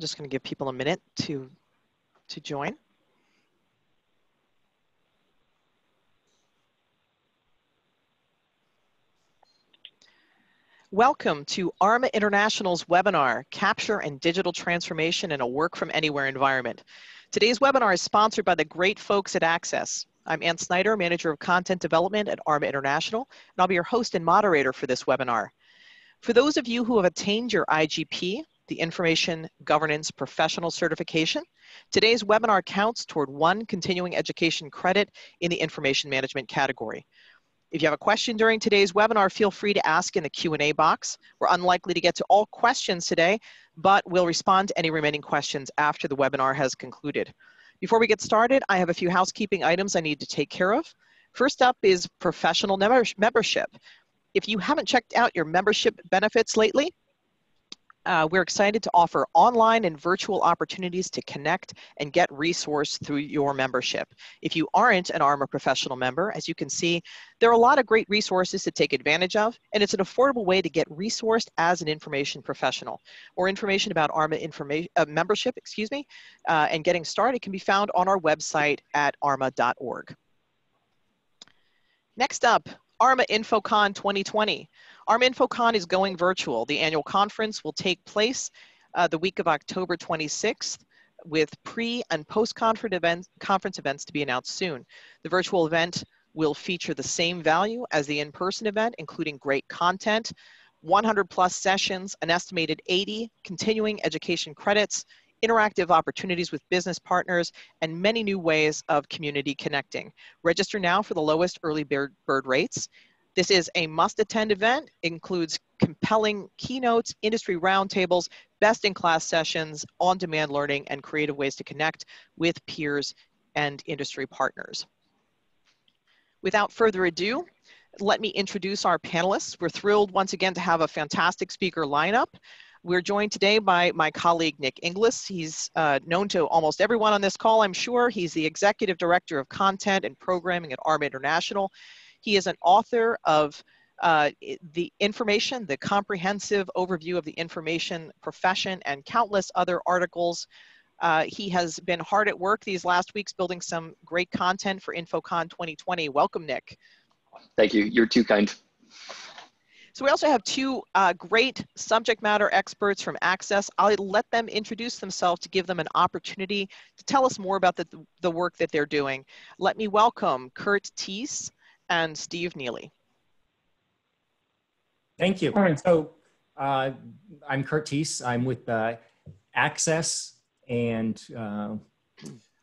Just going to give people a minute to, to join. Welcome to ARMA International's webinar, Capture and Digital Transformation in a Work from Anywhere Environment. Today's webinar is sponsored by the great folks at Access. I'm Ann Snyder, Manager of Content Development at ARMA International, and I'll be your host and moderator for this webinar. For those of you who have attained your IGP, the Information Governance Professional Certification, today's webinar counts toward one continuing education credit in the information management category. If you have a question during today's webinar, feel free to ask in the Q&A box. We're unlikely to get to all questions today, but we'll respond to any remaining questions after the webinar has concluded. Before we get started, I have a few housekeeping items I need to take care of. First up is professional membership. If you haven't checked out your membership benefits lately, uh, we're excited to offer online and virtual opportunities to connect and get resource through your membership. If you aren't an ARMA professional member, as you can see, there are a lot of great resources to take advantage of, and it's an affordable way to get resourced as an information professional. More information about ARMA information, uh, membership, excuse me, uh, and getting started can be found on our website at arma.org. Next up, ARMA InfoCon 2020. ARMA InfoCon is going virtual. The annual conference will take place uh, the week of October 26th with pre and post conference events, conference events to be announced soon. The virtual event will feature the same value as the in-person event, including great content, 100 plus sessions, an estimated 80 continuing education credits, interactive opportunities with business partners, and many new ways of community connecting. Register now for the lowest early bird, bird rates. This is a must-attend event, includes compelling keynotes, industry roundtables, best-in-class sessions, on-demand learning, and creative ways to connect with peers and industry partners. Without further ado, let me introduce our panelists. We're thrilled once again to have a fantastic speaker lineup. We're joined today by my colleague, Nick Inglis. He's uh, known to almost everyone on this call, I'm sure. He's the Executive Director of Content and Programming at ARMA International. He is an author of uh, the information, the comprehensive overview of the information profession, and countless other articles. Uh, he has been hard at work these last weeks building some great content for InfoCon 2020. Welcome, Nick. Thank you. You're too kind. So we also have two uh, great subject matter experts from Access. I'll let them introduce themselves to give them an opportunity to tell us more about the, the work that they're doing. Let me welcome Kurt Thies and Steve Neilly. Thank you. All right, so uh, I'm Kurt Thies. I'm with uh, Access and uh,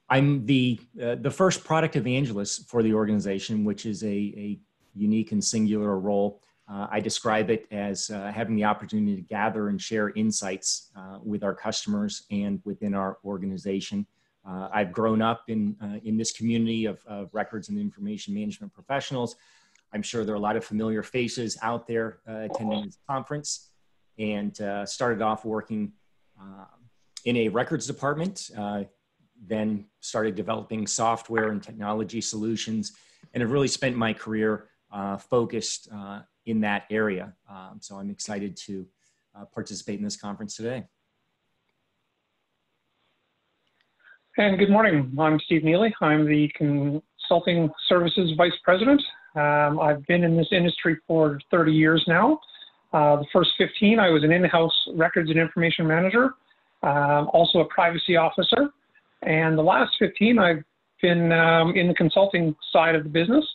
I'm the, uh, the first product evangelist for the organization, which is a, a unique and singular role. Uh, I describe it as uh, having the opportunity to gather and share insights uh, with our customers and within our organization. Uh, I've grown up in, uh, in this community of, of, records and information management professionals. I'm sure there are a lot of familiar faces out there uh, attending this conference and started off working in a records department, then started developing software and technology solutions, and have really spent my career focused in that area. Um, so I'm excited to uh, participate in this conference today. And good morning. I'm Steve Neilly. I'm the Consulting Services Vice President. Um, I've been in this industry for 30 years now. Uh, the first 15, I was an in-house records and information manager, um, also a privacy officer. And the last 15, I've been um, in the consulting side of the business.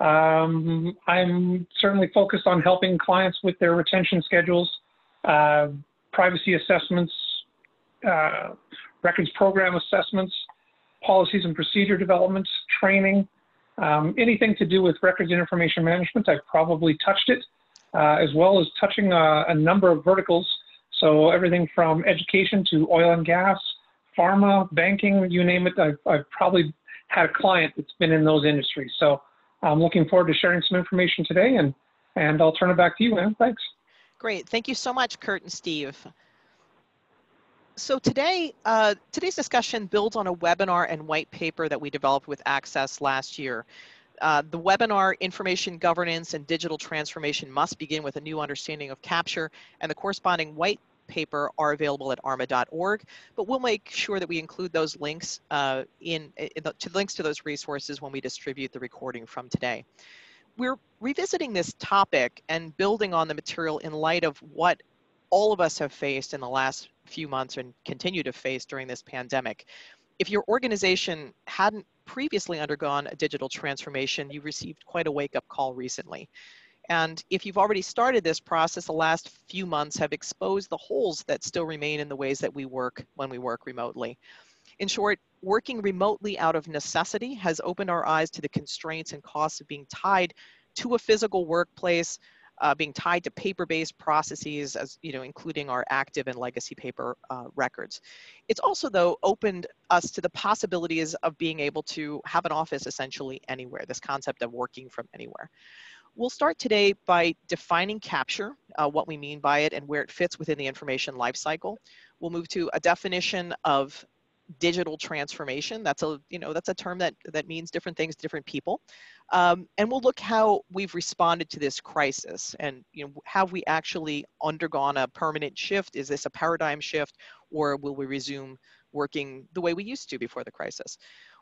Um, I'm certainly focused on helping clients with their retention schedules, uh, privacy assessments, uh, records program assessments, policies and procedure development, training, um, anything to do with records and information management. I've probably touched it, uh, as well as touching a, a, number of verticals. So everything from education to oil and gas, pharma, banking, you name it. I've, I've probably had a client that's been in those industries. So I'm looking forward to sharing some information today, and and I'll turn it back to you, Ann. Thanks. Great. Thank you so much, Kurt and Steve. So today, uh, today's discussion builds on a webinar and white paper that we developed with Access last year. Uh, the webinar, Information Governance and Digital Transformation Must Begin with a New Understanding of Capture, and the corresponding white paper are available at arma.org, but we'll make sure that we include those links uh, in, in the, to links to those resources when we distribute the recording from today. We're revisiting this topic and building on the material in light of what all of us have faced in the last few months and continue to face during this pandemic. If your organization hadn't previously undergone a digital transformation, you received quite a wake up call recently. And if you've already started this process, the last few months have exposed the holes that still remain in the ways that we work when we work remotely. In short, working remotely out of necessity has opened our eyes to the constraints and costs of being tied to a physical workplace, uh, being tied to paper-based processes, as you know, including our active and legacy paper uh, records. It's also, though, opened us to the possibilities of being able to have an office essentially anywhere. This concept of working from anywhere. We'll start today by defining capture, uh, what we mean by it and where it fits within the information lifecycle. We'll move to a definition of digital transformation. That's a, you know, that's a term that, that means different things to different people. Um, and we'll look how we've responded to this crisis and, you know, have we actually undergone a permanent shift? Is this a paradigm shift or will we resume working the way we used to before the crisis?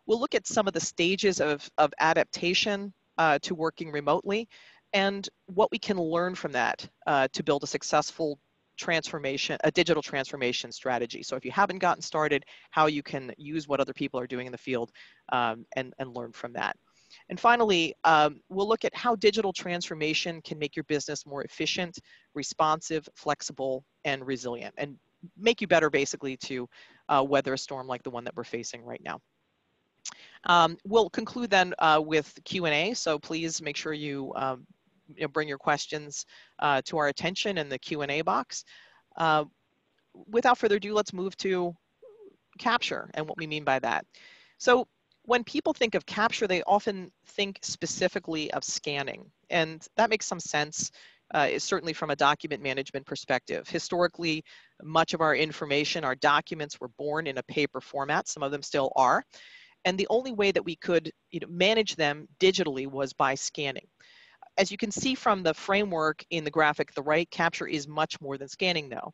We'll look at some of the stages of, of adaptation uh, to working remotely and what we can learn from that uh, to build a successful transformation, a digital transformation strategy. So if you haven't gotten started, how you can use what other people are doing in the field um, and, and learn from that. And finally, um, we'll look at how digital transformation can make your business more efficient, responsive, flexible, and resilient, and make you better basically to uh, weather a storm like the one that we're facing right now. Um, we'll conclude then uh, with Q&A, so please make sure you, um, you know, bring your questions uh, to our attention in the Q&A box. Uh, without further ado, let's move to capture and what we mean by that. So when people think of capture, they often think specifically of scanning, and that makes some sense. Uh, is certainly from a document management perspective. Historically, much of our information, our documents were born in a paper format. Some of them still are and the only way that we could you know, manage them digitally was by scanning. As you can see from the framework in the graphic the right, capture is much more than scanning though.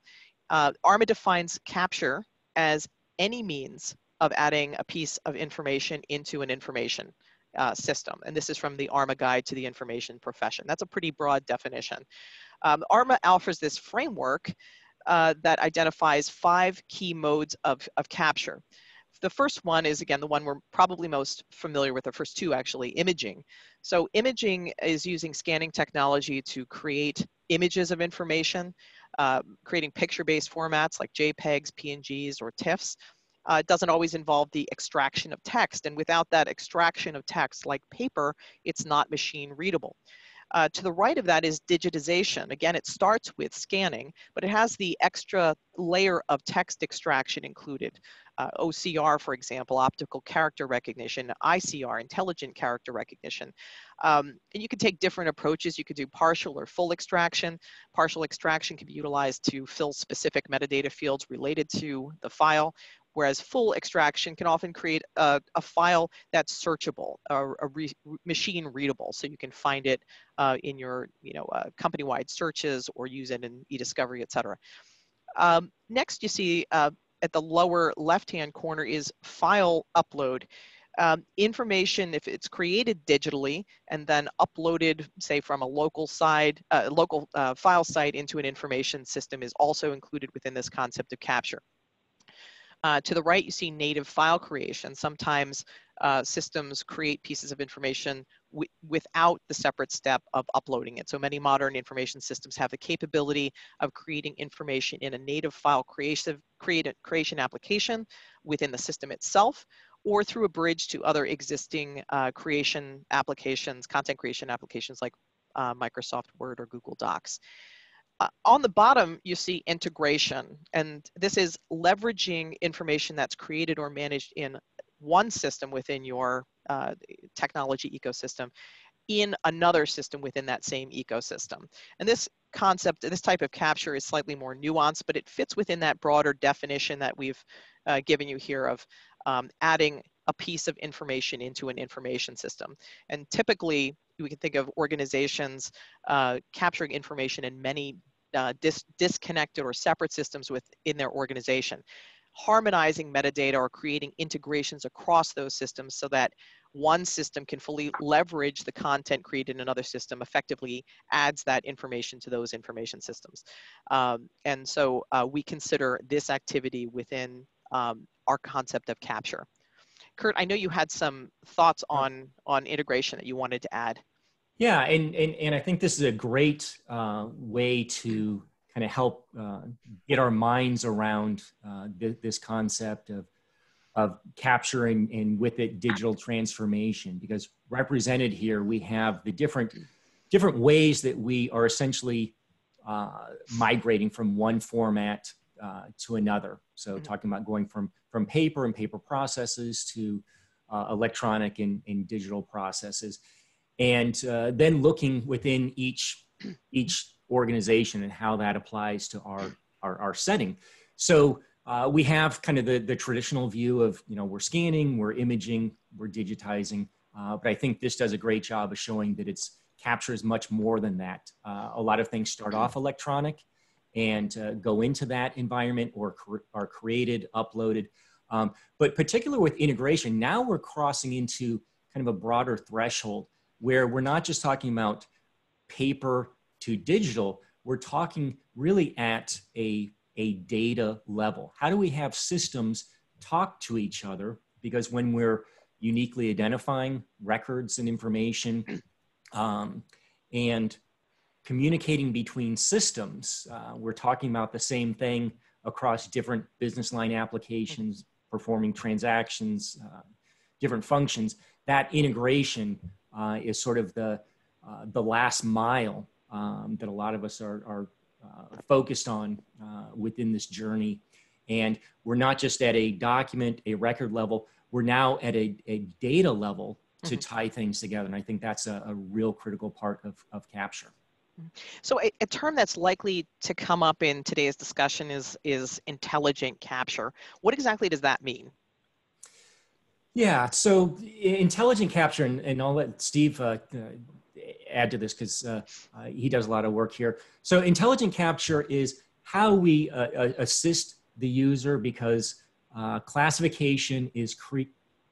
Uh, ARMA defines capture as any means of adding a piece of information into an information uh, system. And this is from the ARMA Guide to the Information Profession. That's a pretty broad definition. Um, ARMA offers this framework uh, that identifies five key modes of, of capture. The first one is, again, the one we're probably most familiar with, the first two actually, imaging. So imaging is using scanning technology to create images of information, uh, creating picture-based formats like JPEGs, PNGs, or TIFFs. Uh, it doesn't always involve the extraction of text, and without that extraction of text, like paper, it's not machine readable. Uh, to the right of that is digitization. Again, it starts with scanning, but it has the extra layer of text extraction included. Uh, OCR, for example, optical character recognition, ICR, intelligent character recognition. Um, and you can take different approaches. You could do partial or full extraction. Partial extraction can be utilized to fill specific metadata fields related to the file, whereas full extraction can often create a, a file that's searchable or a re machine readable. So you can find it uh, in your you know, uh, company-wide searches or use it in eDiscovery, et cetera. Um, next, you see uh, at the lower left-hand corner is file upload. Um, information, if it's created digitally and then uploaded, say from a local side, uh, local uh, file site into an information system is also included within this concept of capture. Uh, to the right, you see native file creation. Sometimes uh, systems create pieces of information without the separate step of uploading it. So many modern information systems have the capability of creating information in a native file creation, creation application within the system itself, or through a bridge to other existing uh, creation applications, content creation applications like uh, Microsoft Word or Google Docs. Uh, on the bottom, you see integration, and this is leveraging information that's created or managed in one system within your uh, technology ecosystem in another system within that same ecosystem. And this concept, this type of capture is slightly more nuanced, but it fits within that broader definition that we've uh, given you here of um, adding a piece of information into an information system. And typically, we can think of organizations uh, capturing information in many uh, dis disconnected or separate systems within their organization. Harmonizing metadata or creating integrations across those systems so that one system can fully leverage the content created in another system effectively adds that information to those information systems. Um, and so uh, we consider this activity within um, our concept of capture. Kurt, I know you had some thoughts on, on integration that you wanted to add. Yeah, and, and, and I think this is a great uh, way to kind of help uh, get our minds around uh, th this concept of, of capturing and with it digital transformation because represented here we have the different different ways that we are essentially uh, migrating from one format uh, to another. So mm-hmm. talking about going from from paper and paper processes to uh, electronic and, and, digital processes, and uh, then looking within each each organization and how that applies to our our, our setting. So uh, we have kind of the, the traditional view of you know we're scanning, we're imaging, we're digitizing, uh, but I think this does a great job of showing that it's captures much more than that. Uh, a lot of things start off electronic and uh, go into that environment or are created, uploaded. Um, but particular with integration, now we're crossing into kind of a broader threshold where we're not just talking about paper to digital, we're talking really at a, a data level. How do we have systems talk to each other? Because when we're uniquely identifying records and information um, and communicating between systems. Uh, we're talking about the same thing across different business line applications, performing transactions, uh, different functions. That integration uh, is sort of the, uh, the last mile um, that a lot of us are, are uh, focused on uh, within this journey. And we're not just at a document, a record level, we're now at a, a data level to mm-hmm. tie things together. And I think that's a, a real critical part of, of capture. So a, a, term that's likely to come up in today's discussion is, is intelligent capture. What exactly does that mean? Yeah, so intelligent capture, and, and I'll let Steve uh, uh, add to this because uh, uh, he does a lot of work here. So intelligent capture is how we uh, uh, assist the user because classification is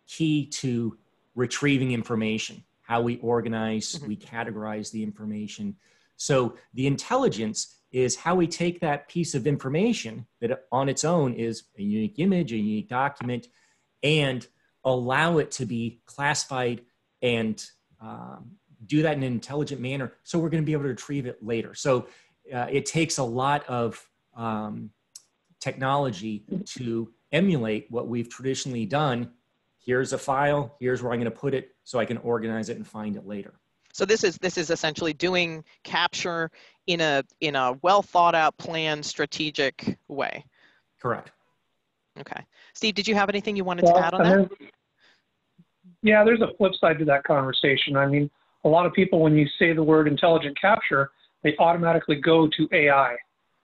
key to retrieving information, how we organize, mm -hmm. we categorize the information. So the intelligence is how we take that piece of information that on its own is a unique image, a unique document, and allow it to be classified and um, do that in an intelligent manner. So we're going to be able to retrieve it later. So uh, it takes a lot of um, technology to emulate what we've traditionally done. Here's a file, here's where I'm going to put it so I can organize it and find it later. So this is this is essentially doing capture in a in a well thought out, planned, strategic way. Correct. Okay, Steve, did you have anything you wanted well, to add on that? Yeah, there's a flip side to that conversation. I mean, a lot of people, when you say the word intelligent capture, they automatically go to AI,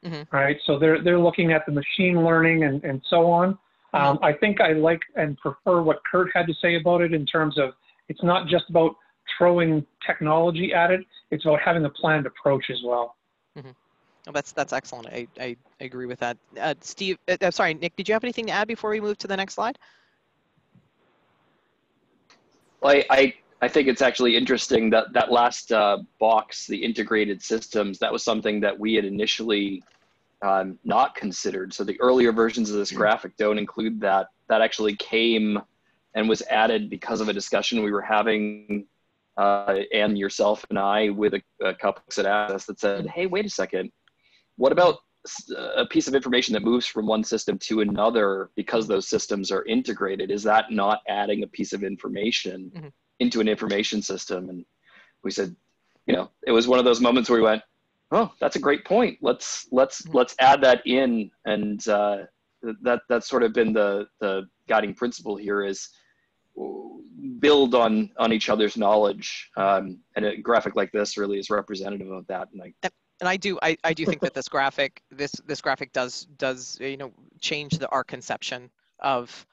mm-hmm. right? So they're they're looking at the machine learning and and so on. Mm-hmm. Um, I think I like and prefer what Kurt had to say about it in terms of it's not just about throwing technology at it. It's about having a planned approach as well. Mm-hmm. Oh, that's that's excellent. I, I, I agree with that. Uh, Steve, uh, uh, sorry, Nick, did you have anything to add before we move to the next slide? Well, I, I, I think it's actually interesting that that last uh, box, the integrated systems, that was something that we had initially um, not considered. So the earlier versions of this mm-hmm. graphic don't include that. That actually came and was added because of a discussion we were having uh, and yourself and I with a, a couple at Access that said, hey, wait a second, what about a piece of information that moves from one system to another because those systems are integrated? Is that not adding a piece of information mm-hmm. into an information system? And we said, you know, it was one of those moments where we went, oh, that's a great point. Let's let's mm-hmm. let's add that in, and uh, that that's sort of been the the guiding principle here is build on on each other's knowledge um, and a graphic like this really is representative of that and I, and I do I, I do think that this graphic this this graphic does does you know change the our conception of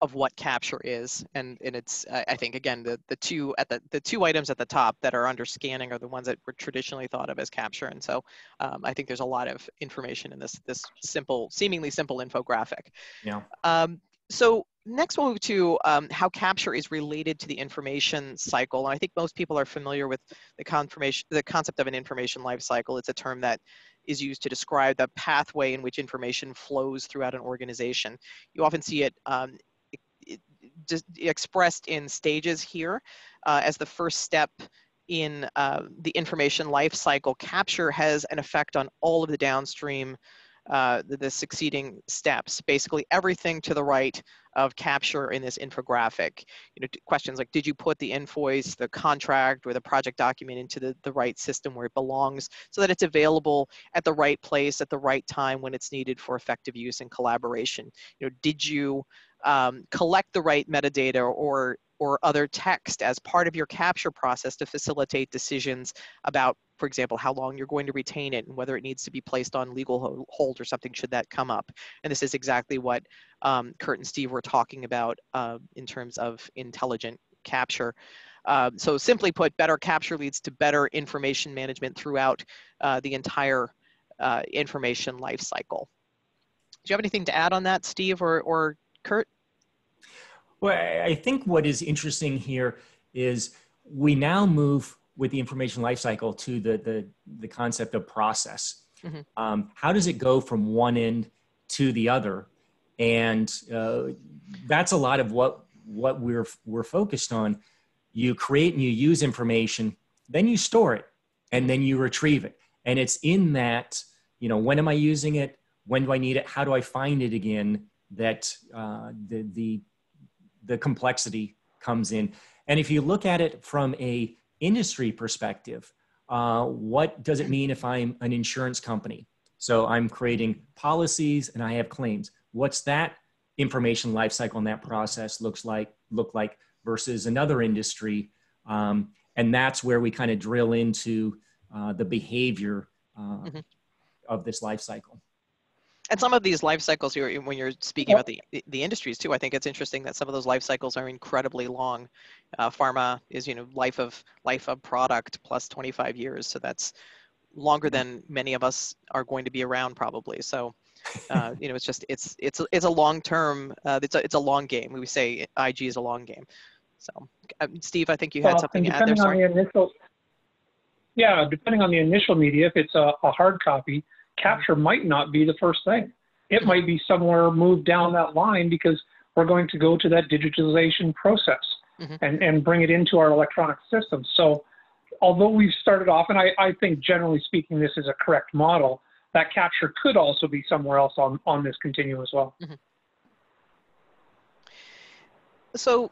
of what capture is. And and it's i think again the the two at the the two items at the top that are under scanning are the ones that were traditionally thought of as capture. And so um, i think there's a lot of information in this this simple seemingly simple infographic. Yeah. um, so next we'll move to um, how capture is related to the information cycle and i think most people are familiar with the confirmation the concept of an information life cycle it's a term that is used to describe the pathway in which information flows throughout an organization. You often see it um, just expressed in stages here uh, as the first step in uh, the information life cycle. Capture has an effect on all of the downstream uh, the, succeeding steps, basically everything to the right of capture in this infographic. You know, questions like, did you put the invoice, the contract, or the project document into the, the right system where it belongs so that it's available at the right place at the right time when it's needed for effective use and collaboration? You know, did you um, collect the right metadata or or other text as part of your capture process to facilitate decisions about, for example, how long you're going to retain it and whether it needs to be placed on legal hold or something should that come up. And this is exactly what um, Kurt and Steve were talking about uh, in terms of intelligent capture. Uh, so simply put, better capture leads to better information management throughout uh, the entire uh, information lifecycle. Do you have anything to add on that, Steve or, or Kurt? Well, I think what is interesting here is we now move with the information lifecycle to the, the, the concept of process. Mm-hmm. Um, how does it go from one end to the other? And uh, that's a lot of what, what we're, we're focused on. You create and you use information, then you store it, and then you retrieve it. And it's in that, you know, when am I using it? When do I need it? How do I find it again? That uh, the, the the complexity comes in. And if you look at it from a industry perspective, uh, what does it mean if I'm an insurance company? So I'm creating policies and I have claims. What's that information lifecycle and that process looks like look like versus another industry? Um, and that's where we kind of drill into uh, the behavior uh, mm-hmm. of this life cycle and some of these life cycles you're, when you're speaking about the the industries too i think it's interesting that some of those life cycles are incredibly long. Uh, pharma is you know life of life of product plus 25 years so that's longer than many of us are going to be around probably. So uh, you know it's just it's it's it's a long term uh, it's a it's a long game. We say ig is a long game. So um, steve i think you had well, something to add there sorry. The initial, yeah depending on the initial media if it's a, a hard copy capture might not be the first thing. It might be somewhere moved down that line because we're going to go to that digitalization process mm-hmm. and, and bring it into our electronic system. So although we've started off, and I, I think generally speaking, this is a correct model, that capture could also be somewhere else on, on this continuum as well. Mm-hmm. So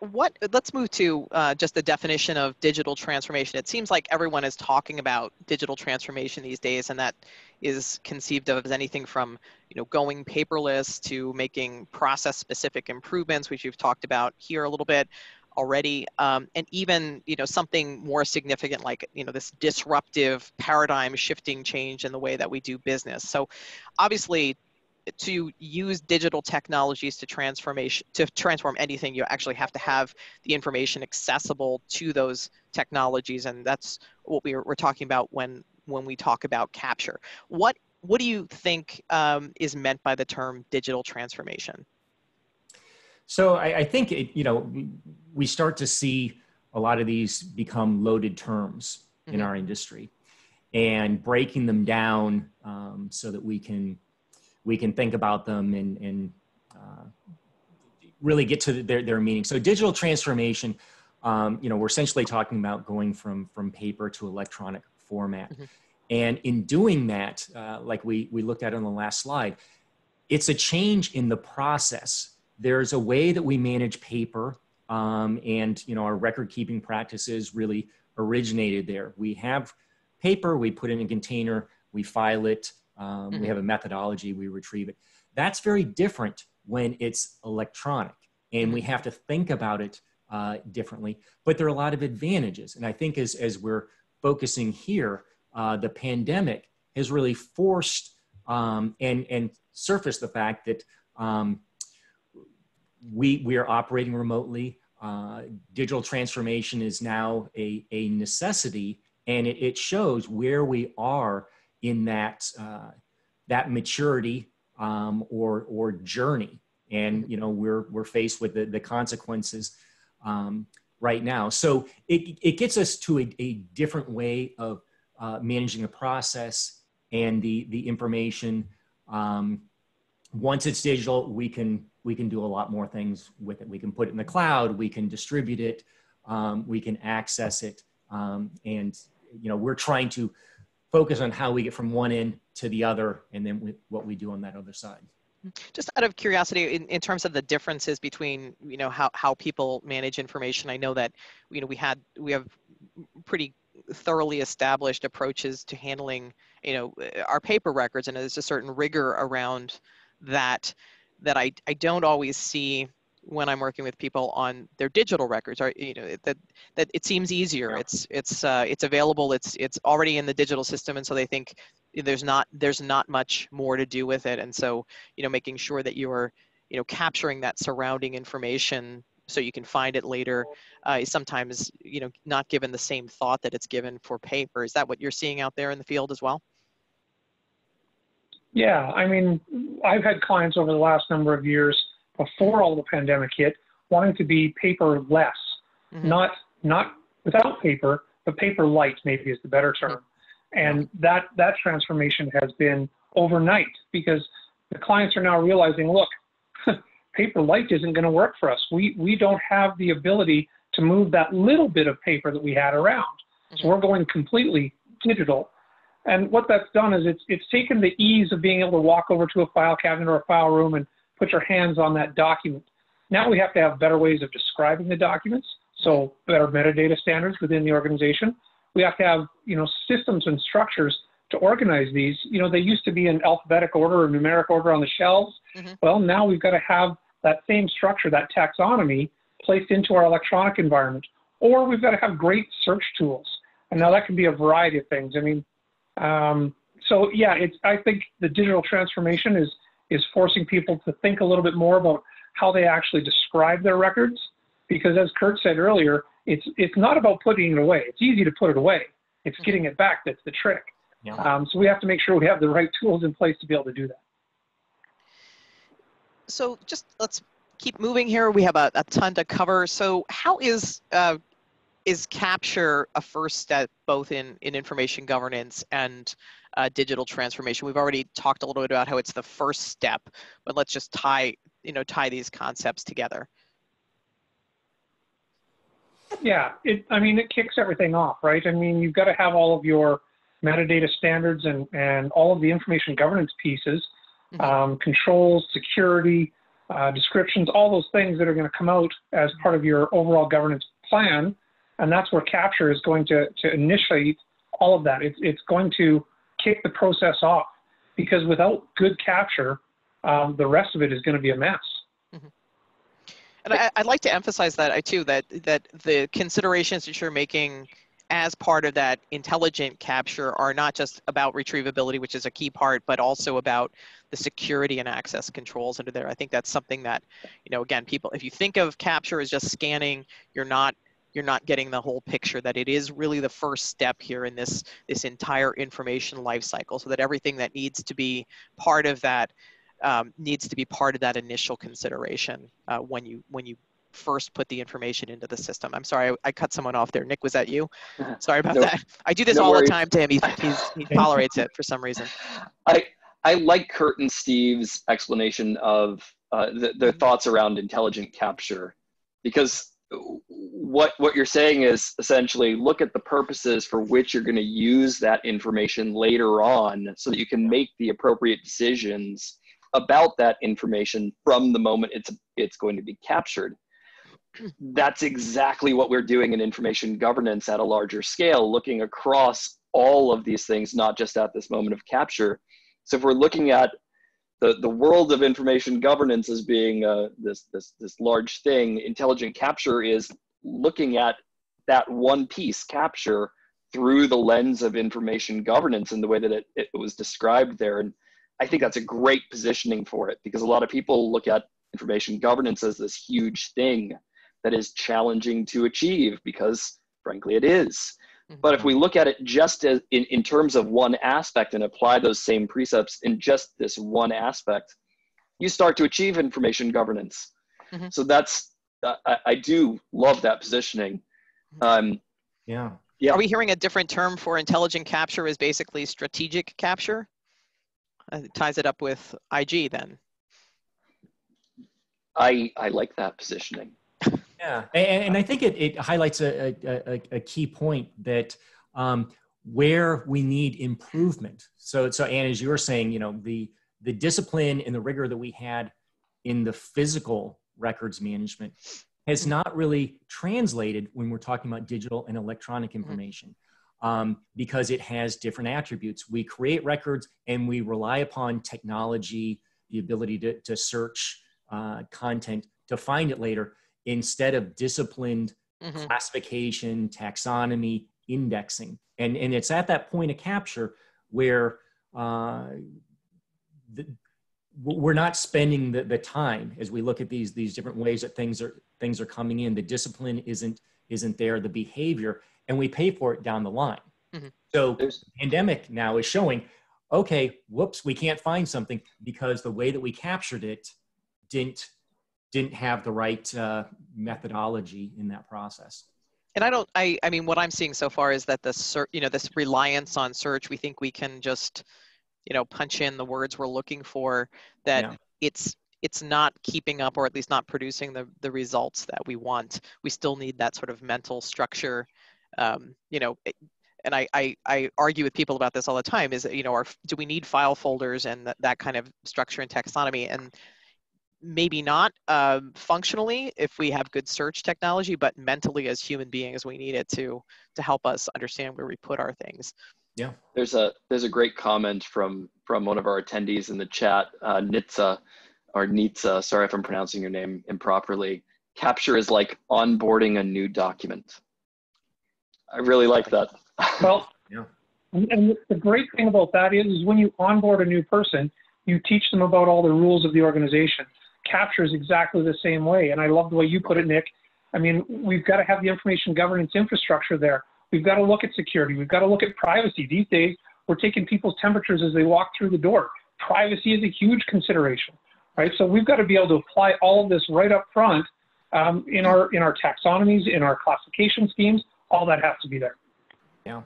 what let's move to uh, just the definition of digital transformation. It seems like everyone is talking about digital transformation these days and that is conceived of as anything from you know going paperless to making process specific improvements which you've talked about here a little bit already. Um, and even you know something more significant like you know this disruptive paradigm shifting change in the way that we do business. So obviously to use digital technologies to transformation to transform anything you actually have to have the information accessible to those technologies and that's what we're, we're talking about when when we talk about capture what what do you think um, is meant by the term digital transformation so i, I think it, you know we start to see a lot of these become loaded terms mm-hmm. in our industry and breaking them down um, so that we can we can think about them and, and uh, really get to their, their meaning. So digital transformation, um, you know, we're essentially talking about going from, from paper to electronic format. Mm-hmm. And in doing that, uh, like we, we looked at on the last slide, it's a change in the process. There's a way that we manage paper um, and, you know, our record keeping practices really originated there. We have paper, we put in a container, we file it, um, mm-hmm. We have a methodology, we retrieve it. That's very different when it's electronic, and we mm-hmm. have to think about it uh, differently. But there are a lot of advantages. And I think as, as we're focusing here, uh, the pandemic has really forced um, and, and surfaced the fact that um, we we are operating remotely. Uh, digital transformation is now a, a necessity, and it, it shows where we are in that uh, that maturity um, or or journey. And you know we're we're faced with the, the consequences um, right now. So it it gets us to a, a different way of uh, managing a process and the the information. Um, once it's digital, we can we can do a lot more things with it. We can put it in the cloud, we can distribute it, um, we can access it, um, and you know we're trying to focus on how we get from one end to the other, and then we, what we do on that other side. Just out of curiosity, in, in terms of the differences between you know how how people manage information, I know that you know we had we have pretty thoroughly established approaches to handling you know our paper records, and there's a certain rigor around that that I, I don't always see when I'm working with people on their digital records are you know that that it seems easier. Yeah. it's it's uh, it's available. It's it's already in the digital system and so they think there's not there's not much more to do with it. And so you know making sure that you're you know capturing that surrounding information so you can find it later uh, is sometimes you know not given the same thought that it's given for paper. Is that what you're seeing out there in the field as well? Yeah, I mean, I've had clients over the last number of years before all the pandemic hit wanting to be paper less, mm-hmm. not not without paper, but paper light maybe is the better term. And that that transformation has been overnight because the clients are now realizing, look, paper light isn't going to work for us. We we don't have the ability to move that little bit of paper that we had around. Mm-hmm. So we're going completely digital and what that's done is it's it's taken the ease of being able to walk over to a file cabinet or a file room and put your hands on that document. Now we have to have better ways of describing the documents, so better metadata standards within the organization. We have to have you know systems and structures to organize these. You know they used to be in alphabetic order or numeric order on the shelves. Mm-hmm. Well, now we've got to have that same structure, that taxonomy, placed into our electronic environment, or we've got to have great search tools. And now that can be a variety of things. I mean, um, so yeah, it's, I think the digital transformation is, is forcing people to think a little bit more about how they actually describe their records. Because as Kurt said earlier, it's, it's not about putting it away. It's easy to put it away. It's getting it back that's the trick. Yeah. Um, so we have to make sure we have the right tools in place to be able to do that. So just let's keep moving here. We have a, a ton to cover. So how is uh, is capture a first step both in, in information governance and uh, digital transformation? We've already talked a little bit about how it's the first step, but let's just tie, you know, tie these concepts together. Yeah, it, I mean, it kicks everything off, right? I mean, you've got to have all of your metadata standards and, and all of the information governance pieces, mm-hmm. um, controls, security, uh, descriptions, all those things that are going to come out as part of your overall governance plan and that's where capture is going to, to initiate all of that. It's, it's going to kick the process off because without good capture, um, the rest of it is going to be a mess. Mm-hmm. And I, would like to emphasize that I too that that the considerations that you're making as part of that intelligent capture are not just about retrievability, which is a key part, but also about the security and access controls under there. I think that's something that, you know, again, people, if you think of capture as just scanning, you're not you're not getting the whole picture that it is really the first step here in this this entire information lifecycle so that everything that needs to be part of that um, needs to be part of that initial consideration uh, when you when you first put the information into the system. I'm sorry, I, I cut someone off there. Nick, was that you? Sorry about no, that. I do this no all worries. the time to him. He, he tolerates it for some reason. I, I like Kurt and Steve's explanation of uh, the, their thoughts around intelligent capture because what what you're saying is essentially look at the purposes for which you're going to use that information later on so that you can make the appropriate decisions about that information from the moment it's it's going to be captured. That's exactly what we're doing in information governance at a larger scale looking across all of these things not just at this moment of capture. So if we're looking at the, the world of information governance as being uh, this, this, this large thing, intelligent capture is looking at that one piece, capture, through the lens of information governance and the way that it, it was described there. And I think that's a great positioning for it because a lot of people look at information governance as this huge thing that is challenging to achieve because frankly it is. But if we look at it just as in, in terms of one aspect and apply those same precepts in just this one aspect, you start to achieve information governance. Mm-hmm. So that's I, I, do love that positioning. Um, yeah. Yeah. Are we hearing a different term for intelligent capture is basically strategic capture? Uh, ties it up with IG then. I I like that positioning. Yeah, and, and I think it, it highlights a, a, a key point that um, where we need improvement. So, so and as you were saying, you know, the the discipline and the rigor that we had in the physical records management has mm-hmm. not really translated when we're talking about digital and electronic mm-hmm. information um, because it has different attributes. We create records and we rely upon technology, the ability to, to search uh, content to find it later instead of disciplined mm-hmm. classification, taxonomy, indexing. And, and it's at that point of capture where uh, the, we're not spending the, the time as we look at these, these different ways that things are, things are coming in. The discipline isn't, isn't there, the behavior, and we pay for it down the line. Mm-hmm. So the pandemic now is showing, okay, whoops, we can't find something because the way that we captured it didn't didn't have the right uh, methodology in that process. And I don't, I, I mean, what I'm seeing so far is that the search, you know, this reliance on search, we think we can just, you know, punch in the words we're looking for that yeah. it's, it's not keeping up or at least not producing the, the results that we want. We still need that sort of mental structure, um, you know, and I, I, I, argue with people about this all the time is, you know, our, do we need file folders and that, that kind of structure and taxonomy? And maybe not um, functionally if we have good search technology, but mentally as human beings, we need it to to help us understand where we put our things. Yeah, there's a there's a great comment from from one of our attendees in the chat, uh, Nitsa or Nitsa. Sorry if I'm pronouncing your name improperly. Capture is like onboarding a new document. I really like that. Well, yeah. And the great thing about that is, is when you onboard a new person, you teach them about all the rules of the organization captures exactly the same way. And I love the way you put it, Nick. I mean, we've got to have the information governance infrastructure there. We've got to look at security. We've got to look at privacy. These days, we're taking people's temperatures as they walk through the door. Privacy is a huge consideration, right? So we've got to be able to apply all of this right up front um, in our in our taxonomies, in our classification schemes. All that has to be there. Yeah.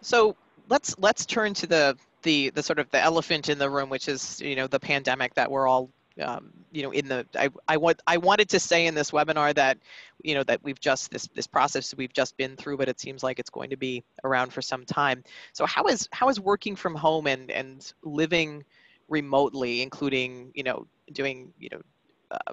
So let's let's turn to the the the sort of the elephant in the room, which is you know the pandemic that we're all um, you know, in the I, I want I wanted to say in this webinar that you know that we've just this this process we've just been through, but it seems like it's going to be around for some time. So how is how is working from home and and living remotely, including you know doing you know uh,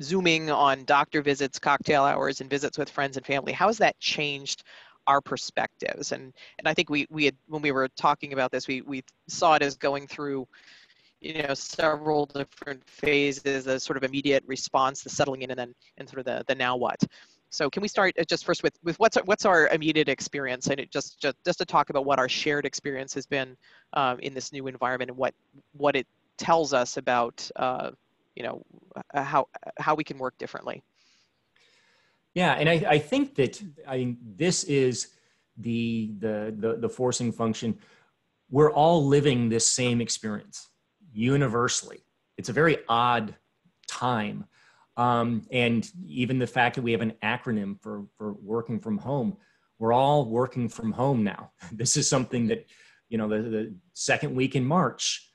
zooming on doctor visits, cocktail hours, and visits with friends and family, how has that changed? our perspectives and and i think we we had when we were talking about this we we saw it as going through you know several different phases the sort of immediate response the settling in and then and sort of the the now what. So can we start uh, just first with with what's what's our immediate experience? And it just just just to talk about what our shared experience has been um, in this new environment and what what it tells us about uh, you know uh, how how we can work differently. Yeah and i i think that i mean this is the the the, the forcing function. We're all living this same experience universally. It's a very odd time. Um, and even the fact that we have an acronym for, for working from home, we're all working from home now. This is something that, you know, the, the second week in March,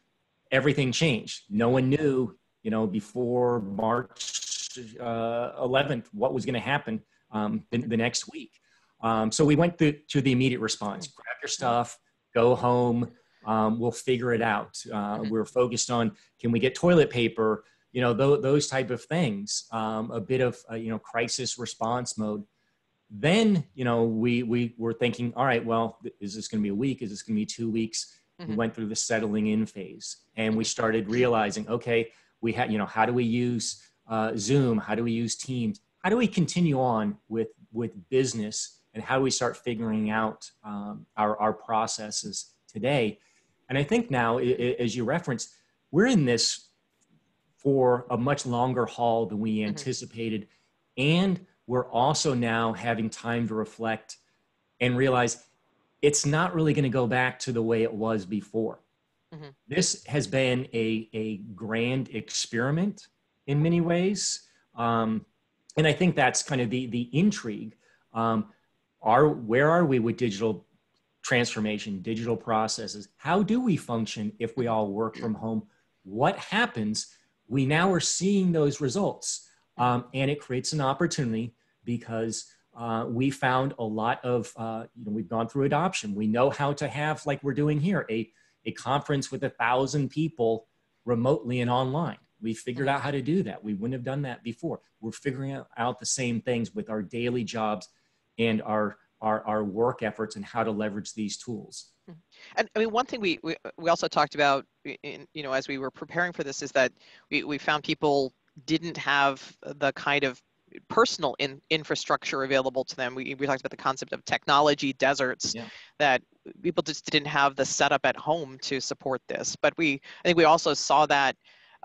everything changed. No one knew, you know, before March uh, 11th what was going to happen um, the, the, next week. Um, so we went to, to the immediate response grab your stuff, go home, um, we'll figure it out. Uh, mm-hmm. We're focused on can we get toilet paper, you know, th- those type of things. Um, a bit of uh, you know crisis response mode. Then you know we we were thinking, all right, well, is this going to be a week? Is this going to be two weeks? Mm-hmm. We went through the settling in phase, and we started realizing, okay, we had you know how do we use uh, Zoom? How do we use Teams? How do we continue on with with business? And how do we start figuring out um, our, our processes today? And I think now, as you referenced, we're in this for a much longer haul than we Mhm. anticipated. And we're also now having time to reflect and realize it's not really going to go back to the way it was before. Mhm. This has been a, a grand experiment in many ways. Um, and I think that's kind of the, the intrigue. Um, are, where are we with digital transformation, digital processes? How do we function if we all work from home? What happens? We now are seeing those results. Um, and it creates an opportunity because uh, we found a lot of, uh, you know, we've gone through adoption. We know how to have, like we're doing here, a, a conference with a thousand people remotely and online. We figured out how to do that. We wouldn't have done that before. We're figuring out the same things with our daily jobs and our, our, our work efforts and how to leverage these tools. And I mean, one thing we, we, we also talked about, in, you know, as we were preparing for this is that we, we found people didn't have the kind of personal in, infrastructure available to them. We, we talked about the concept of technology deserts Yeah. that people just didn't have the setup at home to support this. But we, I think we also saw that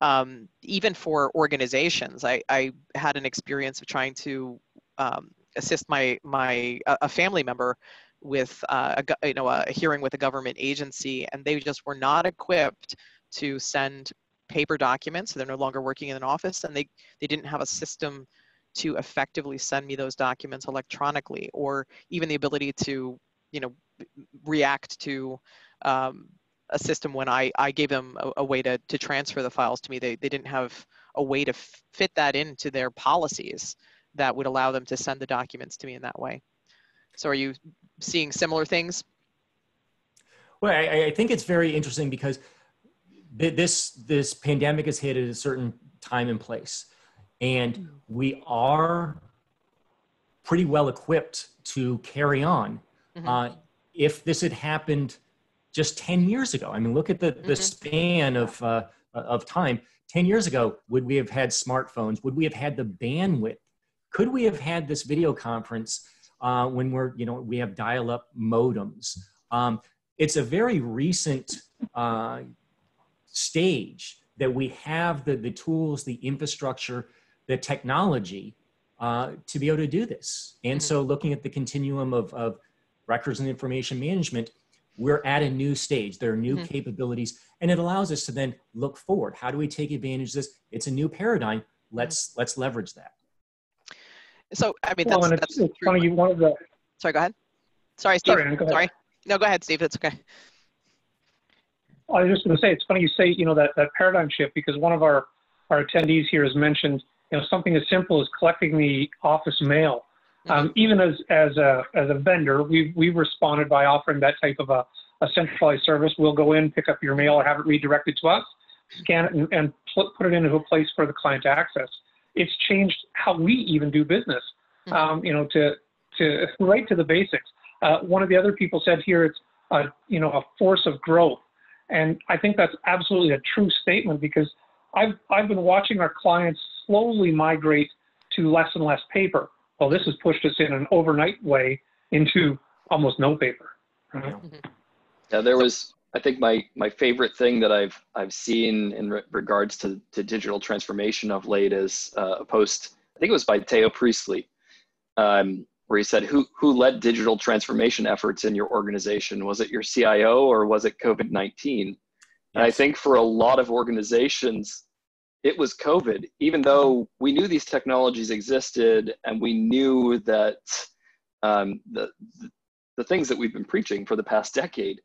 um, even for organizations. I, I had an experience of trying to um, assist my my a family member with uh, a, you know a hearing with a government agency, and they just were not equipped to send paper documents. So They're no longer working in an office, and they they didn't have a system to effectively send me those documents electronically, or even the ability to you know react to um, a system when I, I gave them a, a way to, to transfer the files to me. They, they didn't have a way to fit that into their policies that would allow them to send the documents to me in that way. So are you seeing similar things? Well, I, I think it's very interesting because this this pandemic has hit at a certain time and place, and we are pretty well equipped to carry on. Mhm. Uh, if this had happened just ten years ago, I mean, look at the the Mhm. span of uh, of time. Ten years ago, would we have had smartphones? Would we have had the bandwidth? Could we have had this video conference uh, when we're you know we have dial up modems? Um, it's a very recent uh, stage that we have the, the tools, the infrastructure, the technology uh, to be able to do this. And Mhm. so, looking at the continuum of, of records and information management, we're at a new stage. There are new Mhm. capabilities, and it allows us to then look forward. How do we take advantage of this? It's a new paradigm. Let's let's leverage that. So I mean, that's, and that's it's, true. funny, one of the, Sorry, go ahead. Sorry, Steve. Sorry, go. Sorry. No, go ahead, Steve. It's okay. I was just going to say, it's funny you say, you know, that, that paradigm shift because one of our, our attendees here has mentioned, you know, something as simple as collecting the office mail. Um, even as, as a, as a vendor, we've, we've responded by offering that type of a, a centralized service. We'll go in, pick up your mail or have it redirected to us, scan it and, and put, put it into a place for the client to access. It's changed how we even do business, Mhm. um, you know, to, to right to the basics. Uh, one of the other people said here, it's, a, you know, a force of growth. And I think that's absolutely a true statement because I've, I've been watching our clients slowly migrate to less and less paper. Well, this has pushed us in an overnight way into almost no paper. Right? Yeah, there was. I think my my favorite thing that I've I've seen in re- regards to to digital transformation of late is uh, a post. I think it was by Theo Priestley, um, where he said, "Who who led digital transformation efforts in your organization? Was it your CIO or was it COVID nineteen? And I think for a lot of organizations, it was COVID. Even though we knew these technologies existed and we knew that um, the the things that we've been preaching for the past decade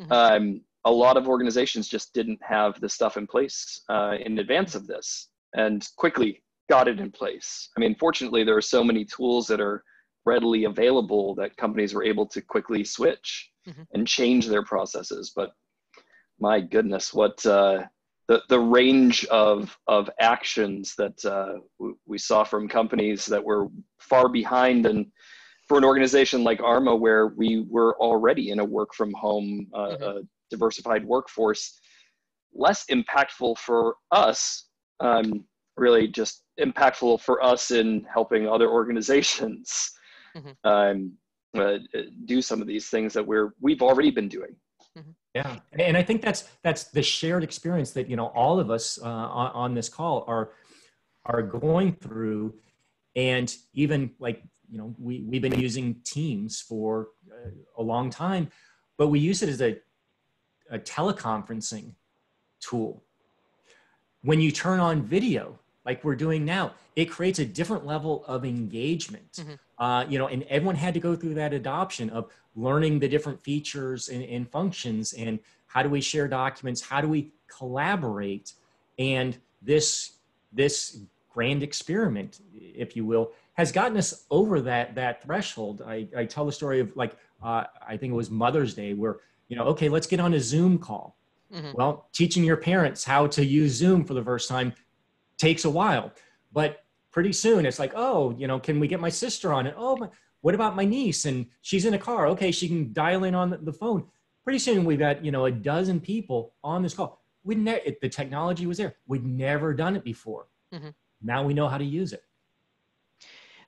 Mhm. um, a lot of organizations just didn't have the stuff in place uh, in advance of this and quickly got it in place. I mean, fortunately, there are so many tools that are readily available that companies were able to quickly switch Mhm. and change their processes. But my goodness, what uh, the, the range of, of actions that uh, we saw from companies that were far behind and for an organization like ARMA, where we were already in a work from home, uh, Mhm. uh, diversified workforce, less impactful for us, um, really just impactful for us in helping other organizations Mhm. um, uh, do some of these things that we're we've already been doing. Mm-hmm. Yeah, and I think that's that's the shared experience that you know all of us uh, on, on this call are are going through, and even like you know we we've been using Teams for uh, a long time, but we use it as a a teleconferencing tool. When you turn on video, like we're doing now, it creates a different level of engagement. Mm-hmm. Uh, you know, and everyone had to go through that adoption of learning the different features and, and functions and how do we share documents, how do we collaborate, and this this grand experiment, if you will, has gotten us over that that threshold. I, I tell the story of like uh, I think it was Mother's Day where you know okay let's get on a Zoom call. Mm-hmm. Well, teaching your parents how to use Zoom for the first time takes a while. But pretty soon it's like, oh, you know, can we get my sister on it? Oh, my, what about my niece? And she's in a car. Okay, she can dial in on the phone. Pretty soon we've got, you know, a dozen people on this call. We ne- the technology was there. We'd never done it before. Mm-hmm. Now we know how to use it.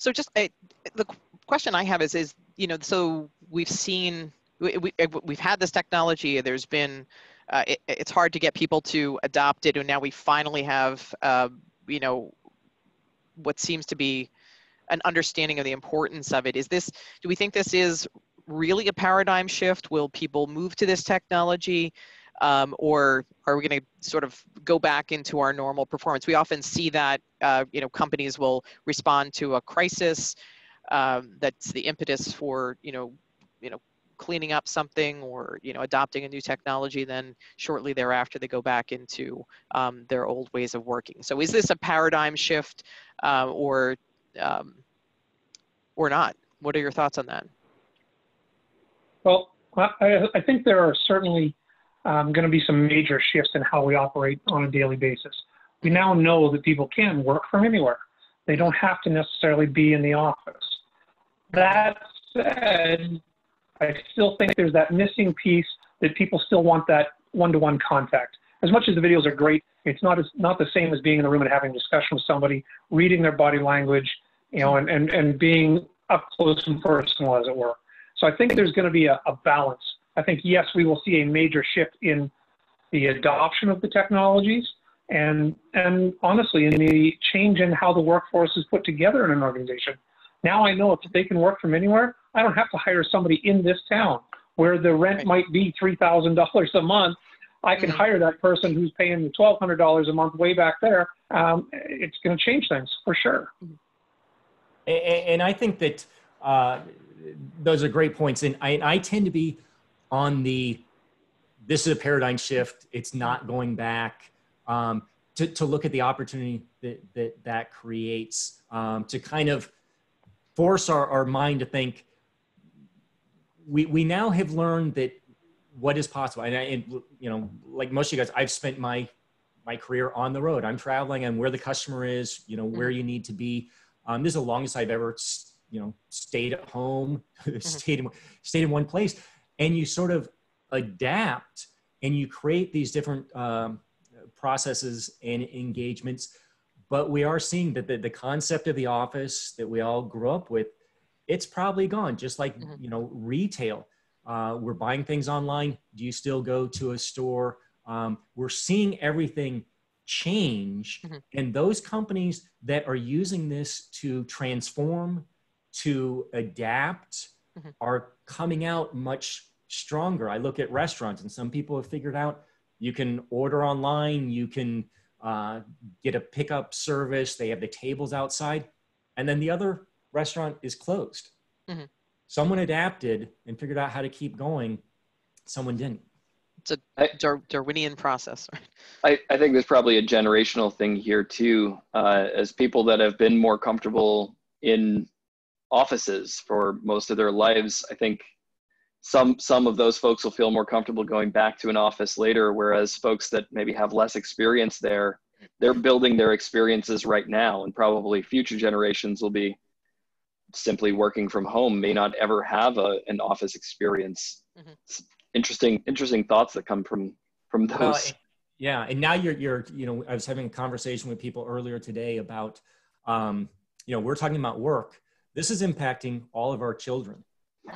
So just uh, the question I have is, is, you know, so we've seen, we, we, we've had this technology, there's been uh, it, it's hard to get people to adopt it. And now we finally have, uh, you know, what seems to be an understanding of the importance of it. Is this, do we think this is really a paradigm shift? Will people move to this technology? Um, or are we going to sort of go back into our normal performance? We often see that uh, you know companies will respond to a crisis. Um, that's the impetus for you know you know cleaning up something or you know adopting a new technology then shortly thereafter they go back into um, their old ways of working so is this a paradigm shift uh, or um, or not what are your thoughts on that well i, I think there are certainly um, going to be some major shifts in how we operate on a daily basis we now know that people can work from anywhere they don't have to necessarily be in the office that said I still think there's that missing piece that people still want that one-to-one contact. As much as the videos are great, it's not as not the same as being in the room and having a discussion with somebody, reading their body language, you know, and and, and being up close and personal, as it were. So I think there's going to be a, a balance. I think yes, we will see a major shift in the adoption of the technologies, and and honestly, in the change in how the workforce is put together in an organization. Now I know if they can work from anywhere, I don't have to hire somebody in this town where the rent might be $3,000 a month. I can mm-hmm. hire that person who's paying $1,200 a month way back there. Um, it's going to change things for sure. And, and I think that uh, those are great points. And I, I tend to be on the this is a paradigm shift. It's not going back. Um, to, to look at the opportunity that that, that creates um, to kind of force our, our mind to think we, we now have learned that what is possible. And, I, and, you know, like most of you guys, I've spent my, my career on the road. I'm traveling and where the customer is, you know, where mm-hmm. you need to be. Um, this is the longest I've ever, you know, stayed at home, mm-hmm. stayed, in, stayed in one place. And you sort of adapt and you create these different um, processes and engagements. But we are seeing that the, the concept of the office that we all grew up with it's probably gone. Just like mm-hmm. you know, retail. Uh, we're buying things online. Do you still go to a store? Um, we're seeing everything change, mm-hmm. and those companies that are using this to transform, to adapt, mm-hmm. are coming out much stronger. I look at restaurants, and some people have figured out you can order online, you can uh, get a pickup service. They have the tables outside, and then the other restaurant is closed. Mm-hmm. Someone adapted and figured out how to keep going. Someone didn't. It's a Dar- Darwinian process. I, I think there's probably a generational thing here too. Uh, as people that have been more comfortable in offices for most of their lives, I think some some of those folks will feel more comfortable going back to an office later whereas folks that maybe have less experience there they're building their experiences right now and probably future generations will be simply working from home may not ever have a, an office experience. Mm-hmm. Interesting, interesting thoughts that come from from those. Well, yeah, and now you're you're you know I was having a conversation with people earlier today about um, you know we're talking about work. This is impacting all of our children.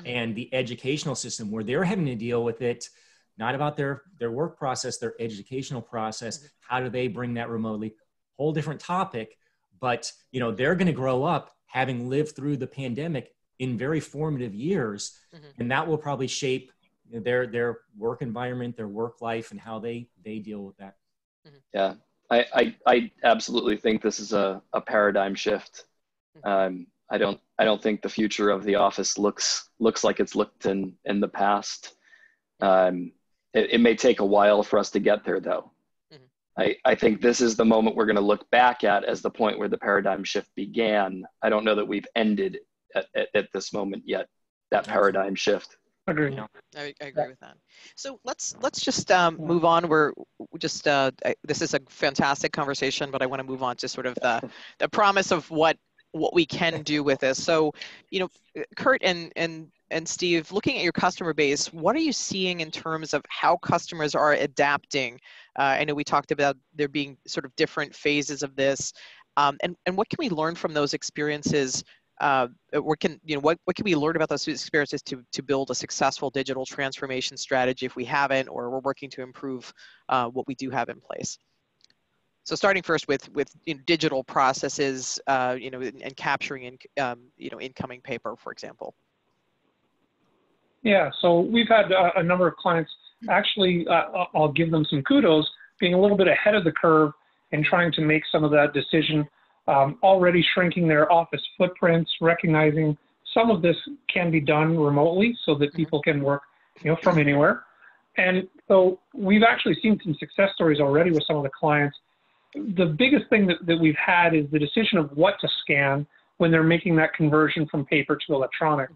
And the educational system where they're having to deal with it not about their their work process, their educational process. Mm-hmm. How do they bring that remotely? Whole different topic, but you know they're going to grow up having lived through the pandemic in very formative years, Mhm. and that will probably shape their their work environment, their work life, and how they they deal with that. Yeah, I, I, I absolutely think this is a, a paradigm shift. Um, I don't I don't think the future of the office looks looks like it's looked in in the past. Um, it, it may take a while for us to get there, though. Mhm. I, I think this is the moment we're going to look back at as the point where the paradigm shift began. I don't know that we've ended at, at, at this moment yet. That paradigm shift. Agree. Yeah. I, I agree with that. So let's let's just um, move on. We're just uh, I, this is a fantastic conversation, but I want to move on to sort of the the promise of what what we can do with this. So, you know, Kurt and and and Steve, looking at your customer base, what are you seeing in terms of how customers are adapting? Uh, I know we talked about there being sort of different phases of this, um, and and what can we learn from those experiences? Uh, what can you know what, what can we learn about those experiences to to build a successful digital transformation strategy if we haven't, or we're working to improve uh, what we do have in place? So starting first with with you know, digital processes, uh, you know, and, and capturing in, um, you know incoming paper, for example. Yeah, so we've had uh, a number of clients. Actually, uh, I'll give them some kudos, being a little bit ahead of the curve and trying to make some of that decision. Um, already shrinking their office footprints, recognizing some of this can be done remotely, so that people can work, you know, from anywhere. And so we've actually seen some success stories already with some of the clients. The biggest thing that, that we've had is the decision of what to scan when they're making that conversion from paper to electronic.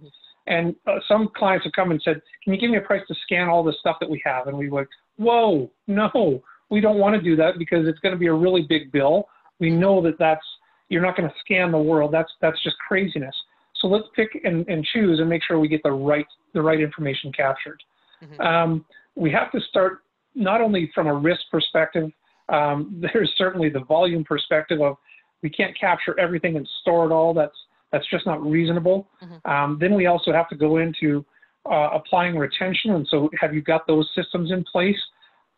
And uh, some clients have come and said, "Can you give me a price to scan all the stuff that we have?" And we went, "Whoa, no, we don't want to do that because it's going to be a really big bill. We know that that's you're not going to scan the world. That's that's just craziness. So let's pick and, and choose and make sure we get the right the right information captured. Mhm. Um, we have to start not only from a risk perspective. Um, there's certainly the volume perspective of we can't capture everything and store it all. That's that's just not reasonable. Mhm. Um, then we also have to go into uh, applying retention. And so, have you got those systems in place?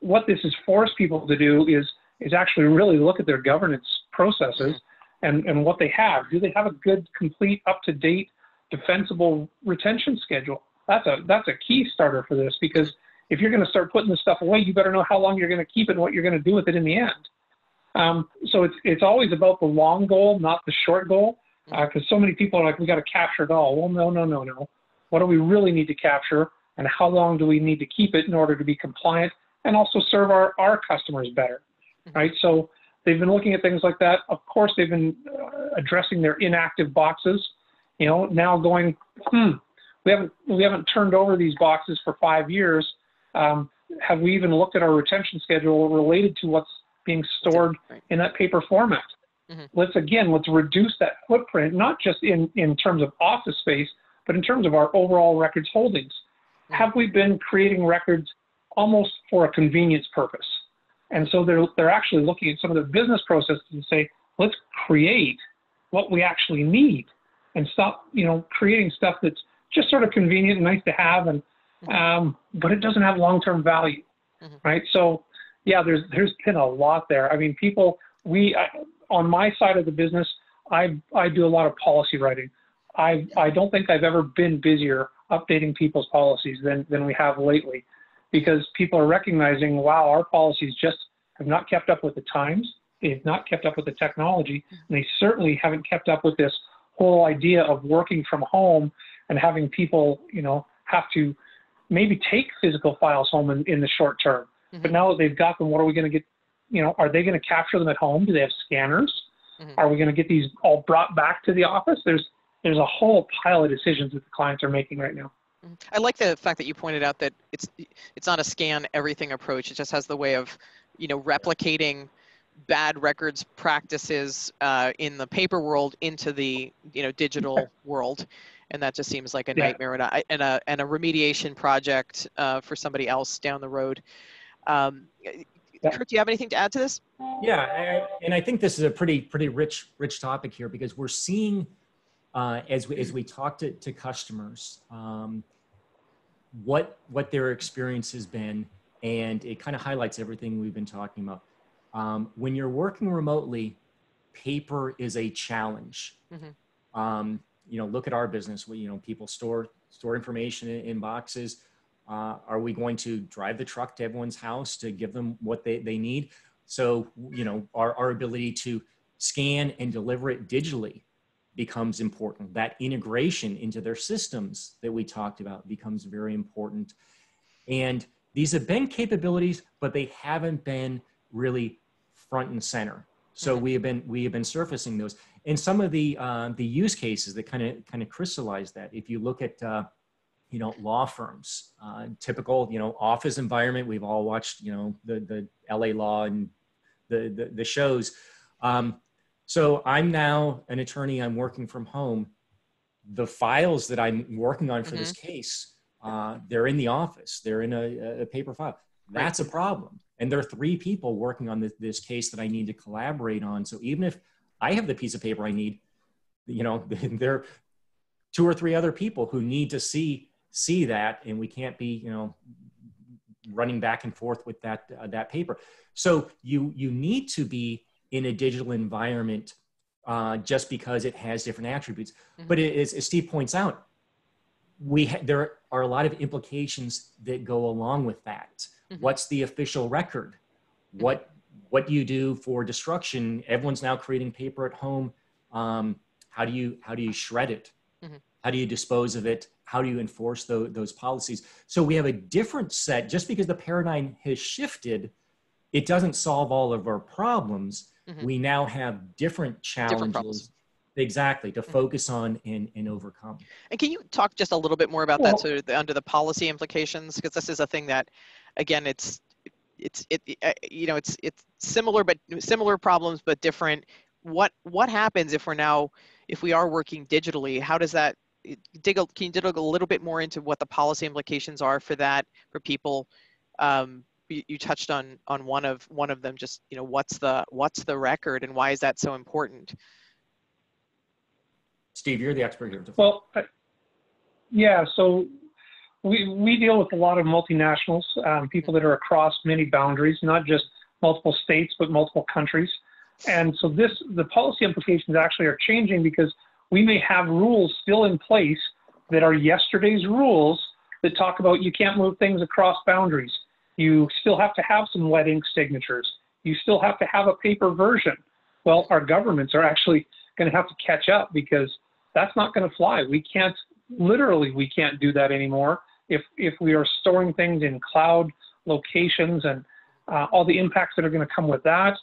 What this has forced people to do is is actually really look at their governance processes and, and what they have. Do they have a good, complete, up to date, defensible retention schedule? That's a that's a key starter for this because if you're going to start putting this stuff away, you better know how long you're going to keep it and what you're going to do with it in the end. Um, so it's it's always about the long goal, not the short goal, because so many people are like, we got to capture it all. Well, no, no, no, no. What do we really need to capture, and how long do we need to keep it in order to be compliant and also serve our our customers better, Mhm. right? So they've been looking at things like that. Of course, they've been uh, addressing their inactive boxes. You know, now going, hmm, we haven't we haven't turned over these boxes for five years. Um, have we even looked at our retention schedule related to what's being stored in that paper format? Mhm. Let's again let's reduce that footprint, not just in in terms of office space, but in terms of our overall records holdings. Mhm. Have we been creating records almost for a convenience purpose? And so they're they're actually looking at some of the business processes and say, let's create what we actually need, and stop you know creating stuff that's just sort of convenient and nice to have, and um, but it doesn't have long-term value, Mhm. right? So yeah, there's there's been a lot there. I mean, people we I, on my side of the business, I I do a lot of policy writing. I I don't think I've ever been busier updating people's policies than than we have lately, because people are recognizing, wow, our policies just have not kept up with the times. They've not kept up with the technology, and they certainly haven't kept up with this whole idea of working from home and having people, you know, have to maybe take physical files home in, in the short term. But Mhm. now that they've got them, what are we going to get? You know, are they going to capture them at home? Do they have scanners? Mhm. Are we going to get these all brought back to the office? There's there's a whole pile of decisions that the clients are making right now. Mhm. I like the fact that you pointed out that it's it's not a scan everything approach. It just has the way of, you know, replicating bad records practices uh, in the paper world into the you know digital world, and that just seems like a Yeah. nightmare and a and a, and a remediation project uh, for somebody else down the road. Um. Kurt, do you have anything to add to this? Yeah, I- and I think this is a pretty pretty rich rich topic here because we're seeing uh, as we as we talk to, to customers, um, what what their experience has been, and it kind of highlights everything we've been talking about. Um, when you're working remotely, paper is a challenge. Mm-hmm. Um, you know, look at our business. We, you know, people store store information in, in boxes. Uh, are we going to drive the truck to everyone's house to give them what they, they need? So, you know, our, our ability to scan and deliver it digitally becomes important. That integration into their systems that we talked about becomes very important. And these have been capabilities, but they haven't been really front and center. So we have been we have been surfacing those, and some of the uh, the use cases that kind of kind of crystallize that. If you look at uh, you know law firms, uh, typical you know office environment. We've all watched you know the the L.A. Law and the the, the shows. Um, so I'm now an attorney. I'm working from home. The files that I'm working on for mm-hmm. this case, uh, they're in the office. They're in a, a paper file. That's a problem. And there are three people working on this, this case that I need to collaborate on. So even if I have the piece of paper I need, you know, there are two or three other people who need to see see that, and we can't be, you know, running back and forth with that uh, that paper. So you you need to be in a digital environment uh, just because it has different attributes. Mm-hmm. But it is, as Steve points out, we ha- there are a lot of implications that go along with that. Mm-hmm. What's the official record? Mm-hmm. What what do you do for destruction? Everyone's now creating paper at home. Um, how do you how do you shred it? Mm-hmm. How do you dispose of it? How do you enforce those, those policies? So we have a different set. Just because the paradigm has shifted, it doesn't solve all of our problems mm-hmm. we now have different challenges different exactly to mm-hmm. focus on and, and overcome and can you talk just a little bit more about well, that so the, under the policy implications because this is a thing that again it's it's it uh, you know it's it's similar but similar problems but different. What what happens if we're now if we are working digitally? How does that dig a, can you dig a little bit more into what the policy implications are for that for people? Um, you, you touched on on one of one of them just you know what's the what's the record and why is that so important? Steve you're the expert here. Well yeah so we, we deal with a lot of multinationals um, people that are across many boundaries not just multiple states but multiple countries and so this the policy implications actually are changing because we may have rules still in place that are yesterday's rules that talk about you can't move things across boundaries you still have to have some wet ink signatures. You still have to have a paper version. Well, our governments are actually going to have to catch up because that's not going to fly. We can't, literally, we can't do that anymore. If, if we are storing things in cloud locations and uh, all the impacts that are going to come with that,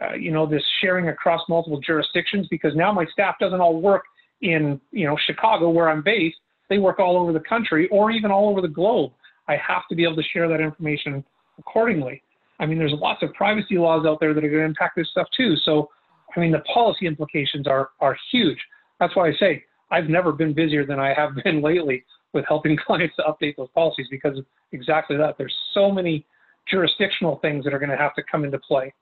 uh, you know, this sharing across multiple jurisdictions, because now my staff doesn't all work in, you know, Chicago where I'm based. They work all over the country or even all over the globe. I have to be able to share that information accordingly. I mean, there's lots of privacy laws out there that are going to impact this stuff too. So, I mean, the policy implications are are huge. That's why I say I've never been busier than I have been lately with helping clients to update those policies because of exactly that. There's so many jurisdictional things that are going to have to come into play.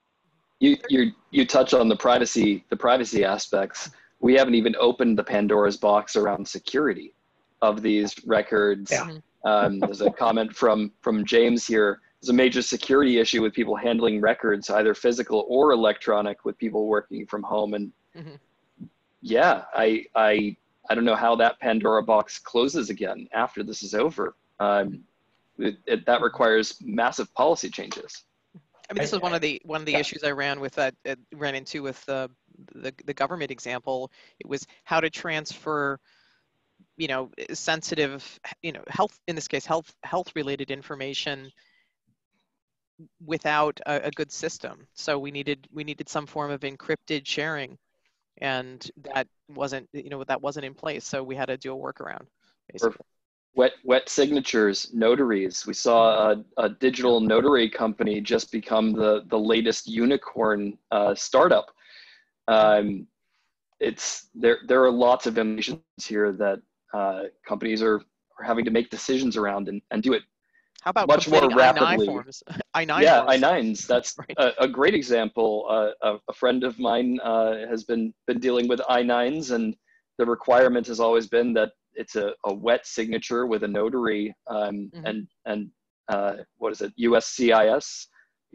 You you you touch on the privacy the privacy aspects. We haven't even opened the Pandora's box around security of these records. Yeah. Um, there's a comment from from James here. There's a major security issue with people handling records, either physical or electronic, with people working from home. And mm-hmm. yeah, I I I don't know how that Pandora box closes again after this is over. Um, it, it, that requires massive policy changes. I mean, this is one of the one of the yeah. issues I ran with that uh, ran into with the, the the government example. It was how to transfer you know sensitive you know health in this case health health related information without a, a, good system so we needed we needed some form of encrypted sharing and that wasn't you know that wasn't in place so we had to do a workaround wet wet signatures notaries. We saw a, a, digital notary company just become the the latest unicorn uh, startup. Um, it's there there are lots of implications here that uh, companies are, are having to make decisions around and, and do it how about much more rapidly. I9 forms? I9 yeah, forms. I9s. That's right. a, a, great example. Uh, a, a, friend of mine uh, has been been dealing with I9s, and the requirement has always been that it's a, a wet signature with a notary um, mm-hmm. and and uh, what is it USCIS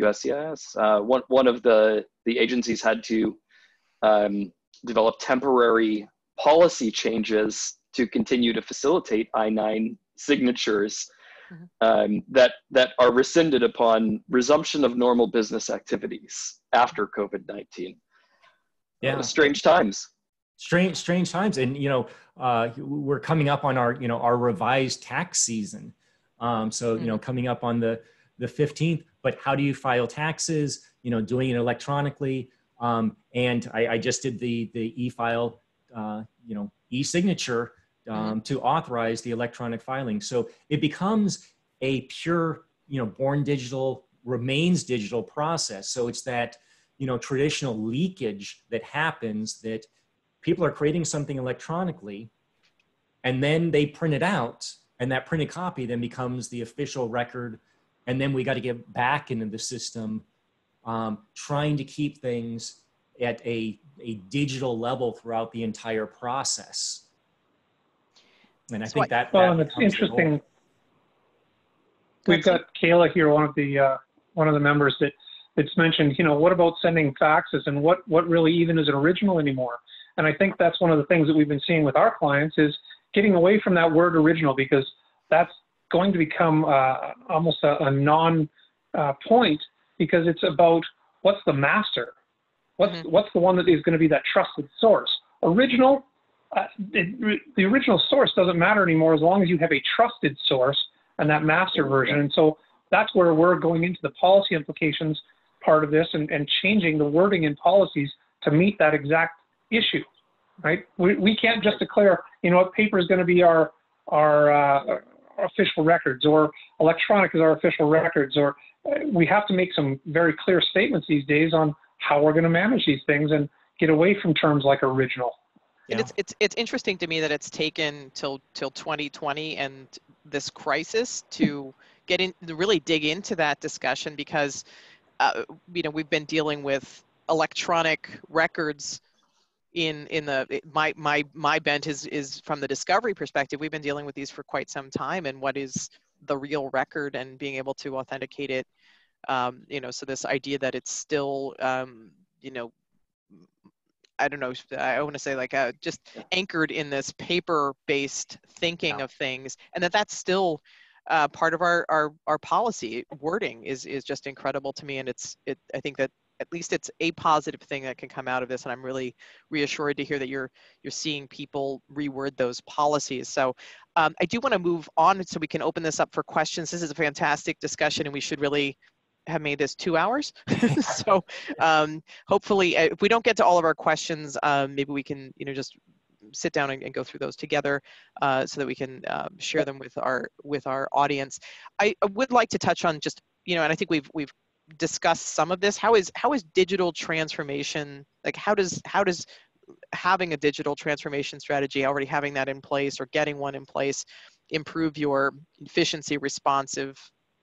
USCIS uh, one one of the the agencies had to um, develop temporary policy changes to continue to facilitate I-9 signatures. Um, that that are rescinded upon resumption of normal business activities after COVID-19. Yeah, uh, strange times. Strange, strange times, and you know, uh, we're coming up on our you know our revised tax season. Um, so mm-hmm. you know, mm-hmm. coming up on the the 15th. But how do you file taxes? You know, doing it electronically. Um, and I, I, just did the the e-file, uh, you know, e-signature um, mm-hmm. to authorize the electronic filing. So it becomes a pure, you know, born digital, remains digital process. So it's that, you know, traditional leakage that happens that people are creating something electronically and then they print it out and that printed copy then becomes the official record and then we got to get back into the system um, trying to keep things at a, a digital level throughout the entire process. And I so think that, well, and it's interesting. We've got Kayla here, one of the uh, one of the members that that's mentioned. You know, what about sending faxes, and what what really even is an original anymore? And I think that's one of the things that we've been seeing with our clients is getting away from that word original because that's going to become uh, almost a, a non uh, point because it's about what's the master, what's mm-hmm. what's the one that is going to be that trusted source. Original, uh, it, the original source doesn't matter anymore as long as you have a trusted source and that master version. And so that's where we're going into the policy implications part of this and, and changing the wording in policies to meet that exact issue. Right? We, we can't just declare, you know, what paper is going to be our our uh, official records or electronic is our official records or uh, we have to make some very clear statements these days on how we're going to manage these things and get away from terms like original. And it's it's it's interesting to me that it's taken till till 2020 and this crisis to get in to really dig into that discussion because uh, you know we've been dealing with electronic records in in the my my my bent is is from the discovery perspective we've been dealing with these for quite some time and what is the real record and being able to authenticate it um, you know so this idea that it's still um, you know i don't know i want to say like uh, just anchored in this paper based thinking yeah. of things and that that's still uh, part of our, our our policy. Wording is is just incredible to me and it's it i think that at least it's a positive thing that can come out of this and i'm really reassured to hear that you're you're seeing people reword those policies. So um, i do want to move on so we can open this up for questions. This is a fantastic discussion and we should really have made this two hours. So um, hopefully uh, if we don't get to all of our questions um, maybe we can you know just sit down and, and go through those together uh, so that we can uh, share them with our with our audience. I, I would like to touch on just you know and i think we've we've discuss some of this. How is how is digital transformation like how does how does having a digital transformation strategy already having that in place or getting one in place improve your efficiency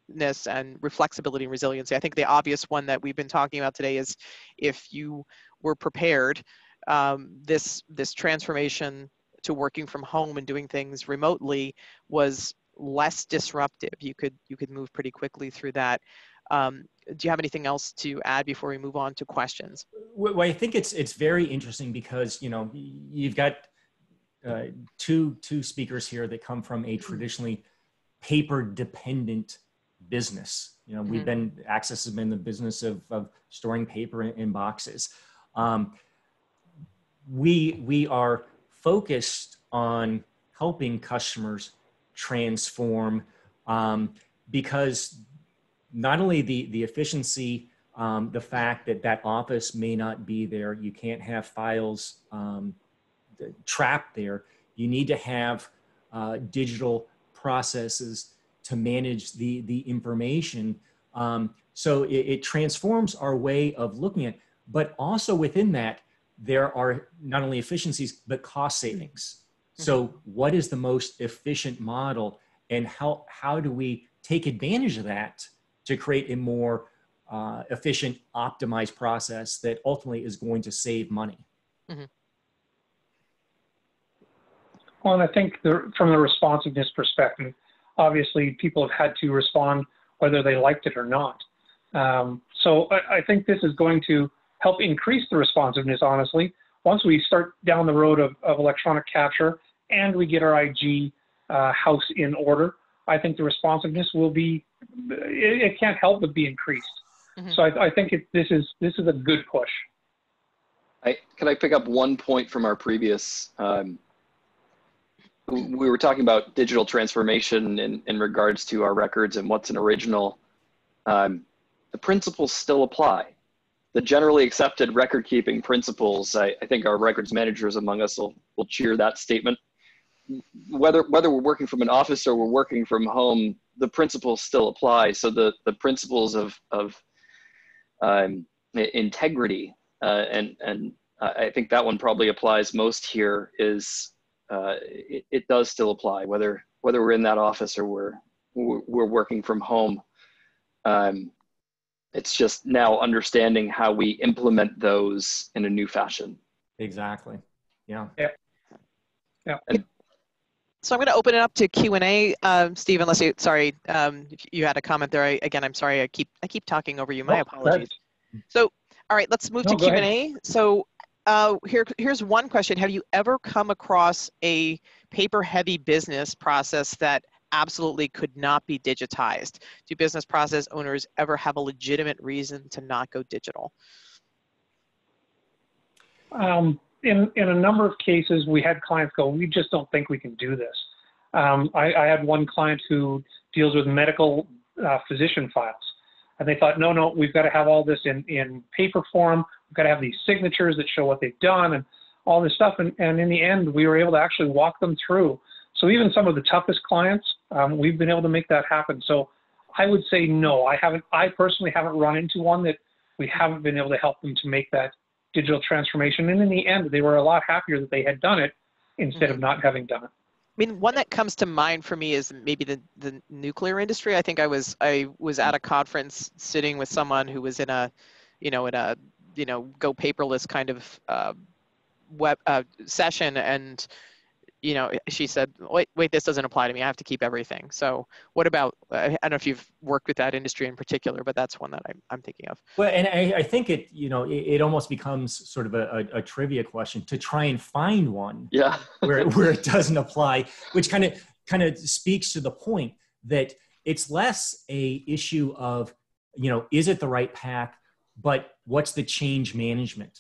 responsiveness and flexibility and resiliency. I think the obvious one that we've been talking about today is if you were prepared um, this this transformation to working from home and doing things remotely was less disruptive. You could you could move pretty quickly through that. Um, do you have anything else to add before we move on to questions? Well, I think it's it's very interesting because you know you've got uh, two two speakers here that come from a traditionally paper dependent business. You know, mm-hmm. we've been Access has been the business of, of storing paper in, in boxes. Um, we we are focused on helping customers transform um, because not only the, the efficiency, um, the fact that that office may not be there, you can't have files um, trapped there. You need to have uh, digital processes to manage the, the information. Um, so it, it, transforms our way of looking at, but also within that, there are not only efficiencies, but cost savings. Mm-hmm. So what is the most efficient model and how, how do we take advantage of that to create a more uh, efficient, optimized process that ultimately is going to save money. Mm-hmm. Well, and I think the, from the responsiveness perspective, obviously people have had to respond whether they liked it or not. Um, so I, I, think this is going to help increase the responsiveness, honestly. Once we start down the road of, of electronic capture and we get our IG uh, house in order, I think the responsiveness will be, it, it can't help but be increased. Mm-hmm. So I, I think it, this is this is a good push. I, can I pick up one point from our previous um, we were talking about digital transformation in, in regards to our records and what's an original. Um, the principles still apply. The generally accepted record keeping principles, I, I think our records managers among us will, will cheer that statement. Whether, whether we're working from an office or we're working from home, the principles still apply. So the, the principles of, of um, integrity, uh, and, and I think that one probably applies most here is uh, it, it, does still apply whether whether we're in that office or we're we're working from home. Um, it's just now understanding how we implement those in a new fashion. Exactly. Yeah. Yeah. Yeah. And, so I'm going to open it up to Q and A, um, Steve. Unless you, sorry, um, you had a comment there. I, again, I'm sorry. I keep I keep talking over you. My apologies. So, all right, let's move no, to Q and A. So, uh, here, here's one question. Have you ever come across a paper heavy business process that absolutely could not be digitized? Do business process owners ever have a legitimate reason to not go digital? Um, in, in a number of cases, we had clients go, we just don't think we can do this. Um, I, I, had one client who deals with medical uh, physician files. And they thought, no, no, we've got to have all this in, in paper form. Got to have these signatures that show what they've done and all this stuff. And, and in the end, we were able to actually walk them through. So even some of the toughest clients, um, we've been able to make that happen. So I would say no. I haven't. I personally haven't run into one that we haven't been able to help them to make that digital transformation. And in the end, they were a lot happier that they had done it instead mm-hmm. of not having done it. I mean, one that comes to mind for me is maybe the, the nuclear industry. I think I was I was at a conference sitting with someone who was in a, you know, in a you know go paperless kind of uh, web uh, session, and you know, she said, wait, wait, this doesn't apply to me. I have to keep everything. So what about, I don't know if you've worked with that industry in particular, but that's one that I'm, I'm thinking of. Well, and I, I think it, you know, it, it, almost becomes sort of a, a, a, trivia question to try and find one yeah. where, where it doesn't apply, which kind of, kind of speaks to the point that it's less a issue of, you know, is it the right pack, but what's the change management?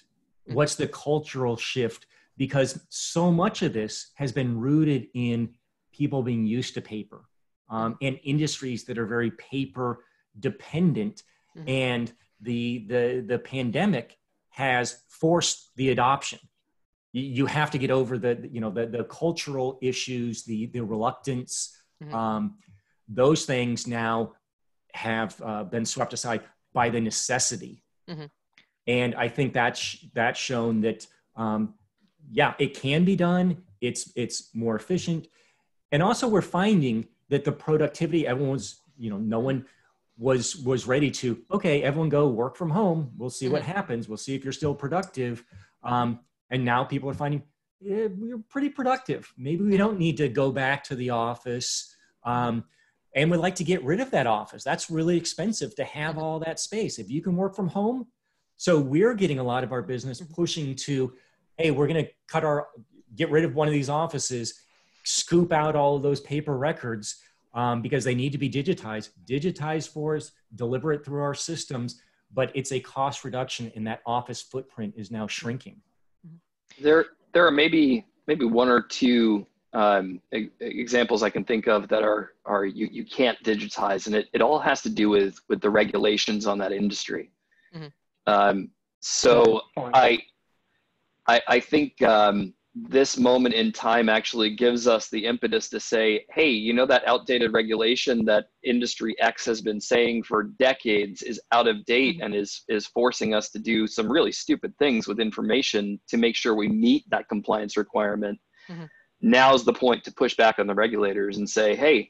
Mm-hmm. What's the cultural shift? because so much of this has been rooted in people being used to paper um, and industries that are very paper dependent mm-hmm. and the, the the pandemic has forced the adoption you, you have to get over the you know the, the cultural issues the the reluctance mm-hmm. um, those things now have uh, been swept aside by the necessity mm-hmm. And i think that's that's shown that um, yeah, it can be done. It's it's more efficient, and also we're finding that the productivity. Everyone's you know no one was was ready to okay everyone go work from home. We'll see what mm-hmm. happens. We'll see if you're still productive. Um, and now people are finding yeah, we're pretty productive. Maybe we don't need to go back to the office. Um, and we'd like to get rid of that office. That's really expensive to have all that space. If you can work from home so we're getting a lot of our business mm-hmm. pushing to hey, we're going to cut our, get rid of one of these offices, scoop out all of those paper records um, because they need to be digitized. Digitize for us, deliver it through our systems, but it's a cost reduction, and that office footprint is now shrinking. There, there are maybe maybe one or two um, examples I can think of that are are you, you can't digitize, and it, it all has to do with with the regulations on that industry. Mm-hmm. Um, so I I, I think um, this moment in time actually gives us the impetus to say, hey, you know, that outdated regulation that industry X has been saying for decades is out of date mm-hmm. and is, is forcing us to do some really stupid things with information to make sure we meet that compliance requirement. Mm-hmm. Now's the point to push back on the regulators and say, hey,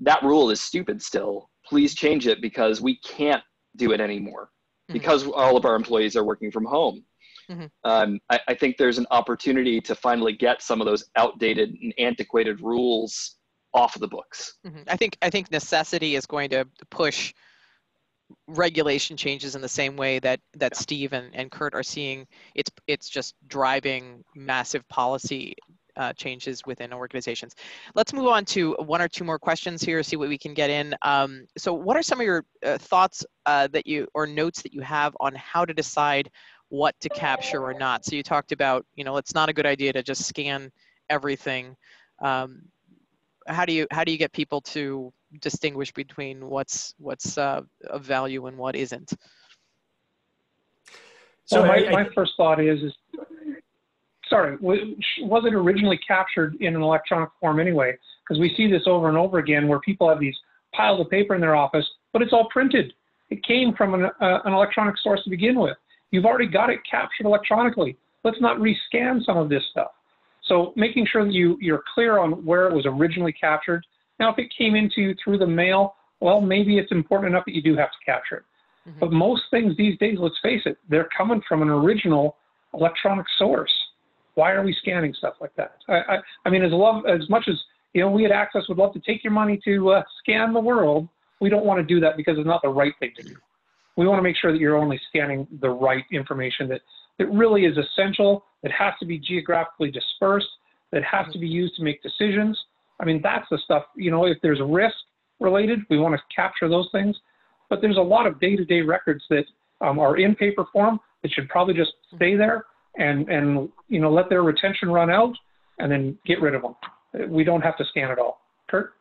that rule is stupid still. Please change it because we can't do it anymore mm-hmm. because all of our employees are working from home mm-hmm. um, I, I, think there's an opportunity to finally get some of those outdated and antiquated rules off of the books. Mm-hmm. I think I think necessity is going to push regulation changes in the same way that that yeah. Steve and, and Kurt are seeing. It's it's just driving massive policy uh, changes within organizations. Let's move on to one or two more questions here, see what we can get in. Um, so what are some of your uh, thoughts uh, that you, or notes that you have on how to decide what to capture or not? So you talked about, you know, it's not a good idea to just scan everything. Um, how do you, how do you get people to distinguish between what's, what's uh, of value and what isn't? So well, my, my first thought is, is sorry, was it originally captured in an electronic form anyway? Because we see this over and over again where people have these piles of paper in their office, but it's all printed. It came from an, uh, an electronic source to begin with. You've already got it captured electronically. Let's not rescan some of this stuff. So making sure that you, you're clear on where it was originally captured. Now, if it came into you through the mail, well, maybe it's important enough that you do have to capture it. Mm-hmm. But most things these days, let's face it, they're coming from an original electronic source. Why are we scanning stuff like that? I, I, I mean, as love as much as you know, we at Access would love to take your money to uh, scan the world. We don't want to do that because it's not the right thing to do. We want to make sure that you're only scanning the right information that that really is essential, that has to be geographically dispersed, that has to be used to make decisions. I mean, that's the stuff. You know, if there's risk related, we want to capture those things. But there's a lot of day-to-day records that um, are in paper form that should probably just stay there and and you know let their retention run out and then get rid of them. We don't have to scan at all. Kurt.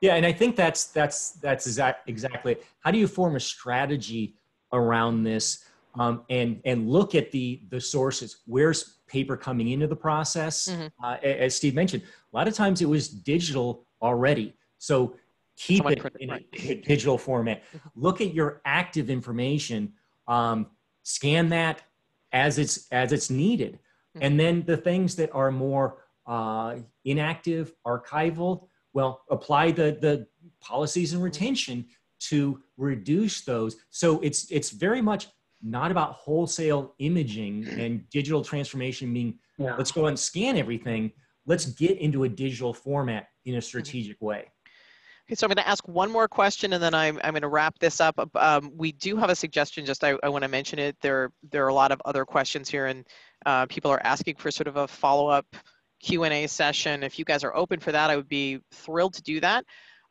Yeah, and I think that's that's that's exact, exactly. How do you form a strategy around this um, and and look at the the sources? Where's paper coming into the process? Mm-hmm. Uh, as Steve mentioned, a lot of times it was digital already. So keep Someone it in right. a digital format. Mm-hmm. Look at your active information. Um, scan that, as it's as it's needed mm-hmm. and then the things that are more uh, inactive archival well apply the the policies and mm-hmm. retention to reduce those so it's it's very much not about wholesale imaging and digital transformation being yeah. let's go and scan everything let's get into a digital format in a mm-hmm. strategic way Okay, so I'm going to ask one more question and then I'm, I'm going to wrap this up. Um, we do have a suggestion, just I, I want to mention it. There, there are a lot of other questions here and uh, people are asking for sort of a follow-up Q&A session. If you guys are open for that, I would be thrilled to do that.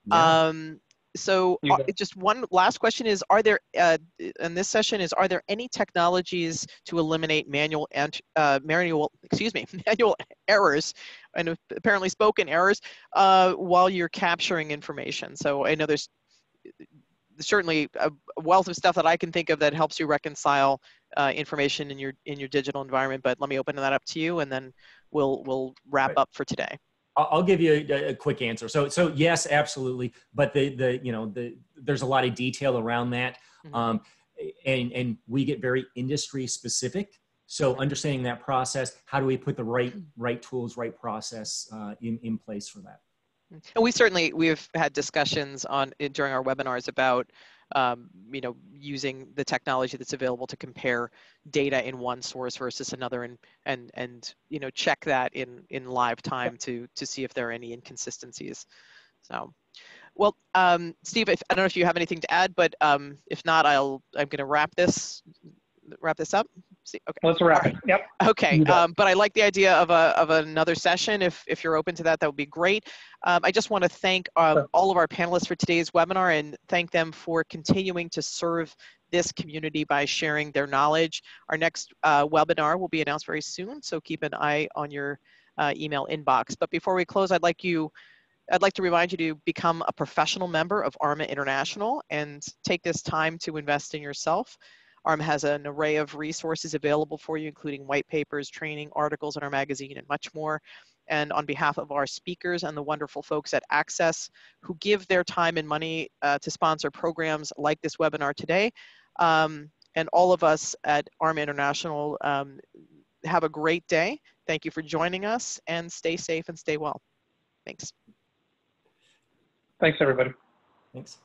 Yeah. Um, so uh, just one last question is, are there, uh, in this session is, are there any technologies to eliminate manual, and uh, manual, excuse me, manual errors and apparently spoken errors uh, while you're capturing information? So I know there's certainly a wealth of stuff that I can think of that helps you reconcile uh, information in your in your digital environment. But let me open that up to you, and then we'll we'll wrap right. up for today. I'll give you a, a, quick answer. So, so yes, absolutely. But the, the, you know, the, there's a lot of detail around that. Mm-hmm. Um, and, and we get very industry specific. So understanding that process, how do we put the right, right tools, right process uh, in, in place for that? And we certainly, we've had discussions on during our webinars about um, you know, using the technology that's available to compare data in one source versus another and, and, and you know, check that in, in live time to, to see if there are any inconsistencies. So, well, um, Steve, if, I don't know if you have anything to add, but um, if not, I'll, I'm going to wrap this, wrap this up. See, okay. Let's wrap it. Yep. Okay. Um, but I like the idea of a of another session. If if you're open to that, that would be great. Um, I just want to thank uh, sure. all of our panelists for today's webinar and thank them for continuing to serve this community by sharing their knowledge. Our next uh, webinar will be announced very soon, so keep an eye on your uh, email inbox. But before we close, I'd like you. I'd like to remind you to become a professional member of ARMA International and take this time to invest in yourself. ARMA has an array of resources available for you, including white papers, training, articles in our magazine, and much more. And on behalf of our speakers and the wonderful folks at Access who give their time and money uh, to sponsor programs like this webinar today, um, and all of us at ARMA International, um, have a great day. Thank you for joining us and stay safe and stay well. Thanks. Thanks, everybody. Thanks.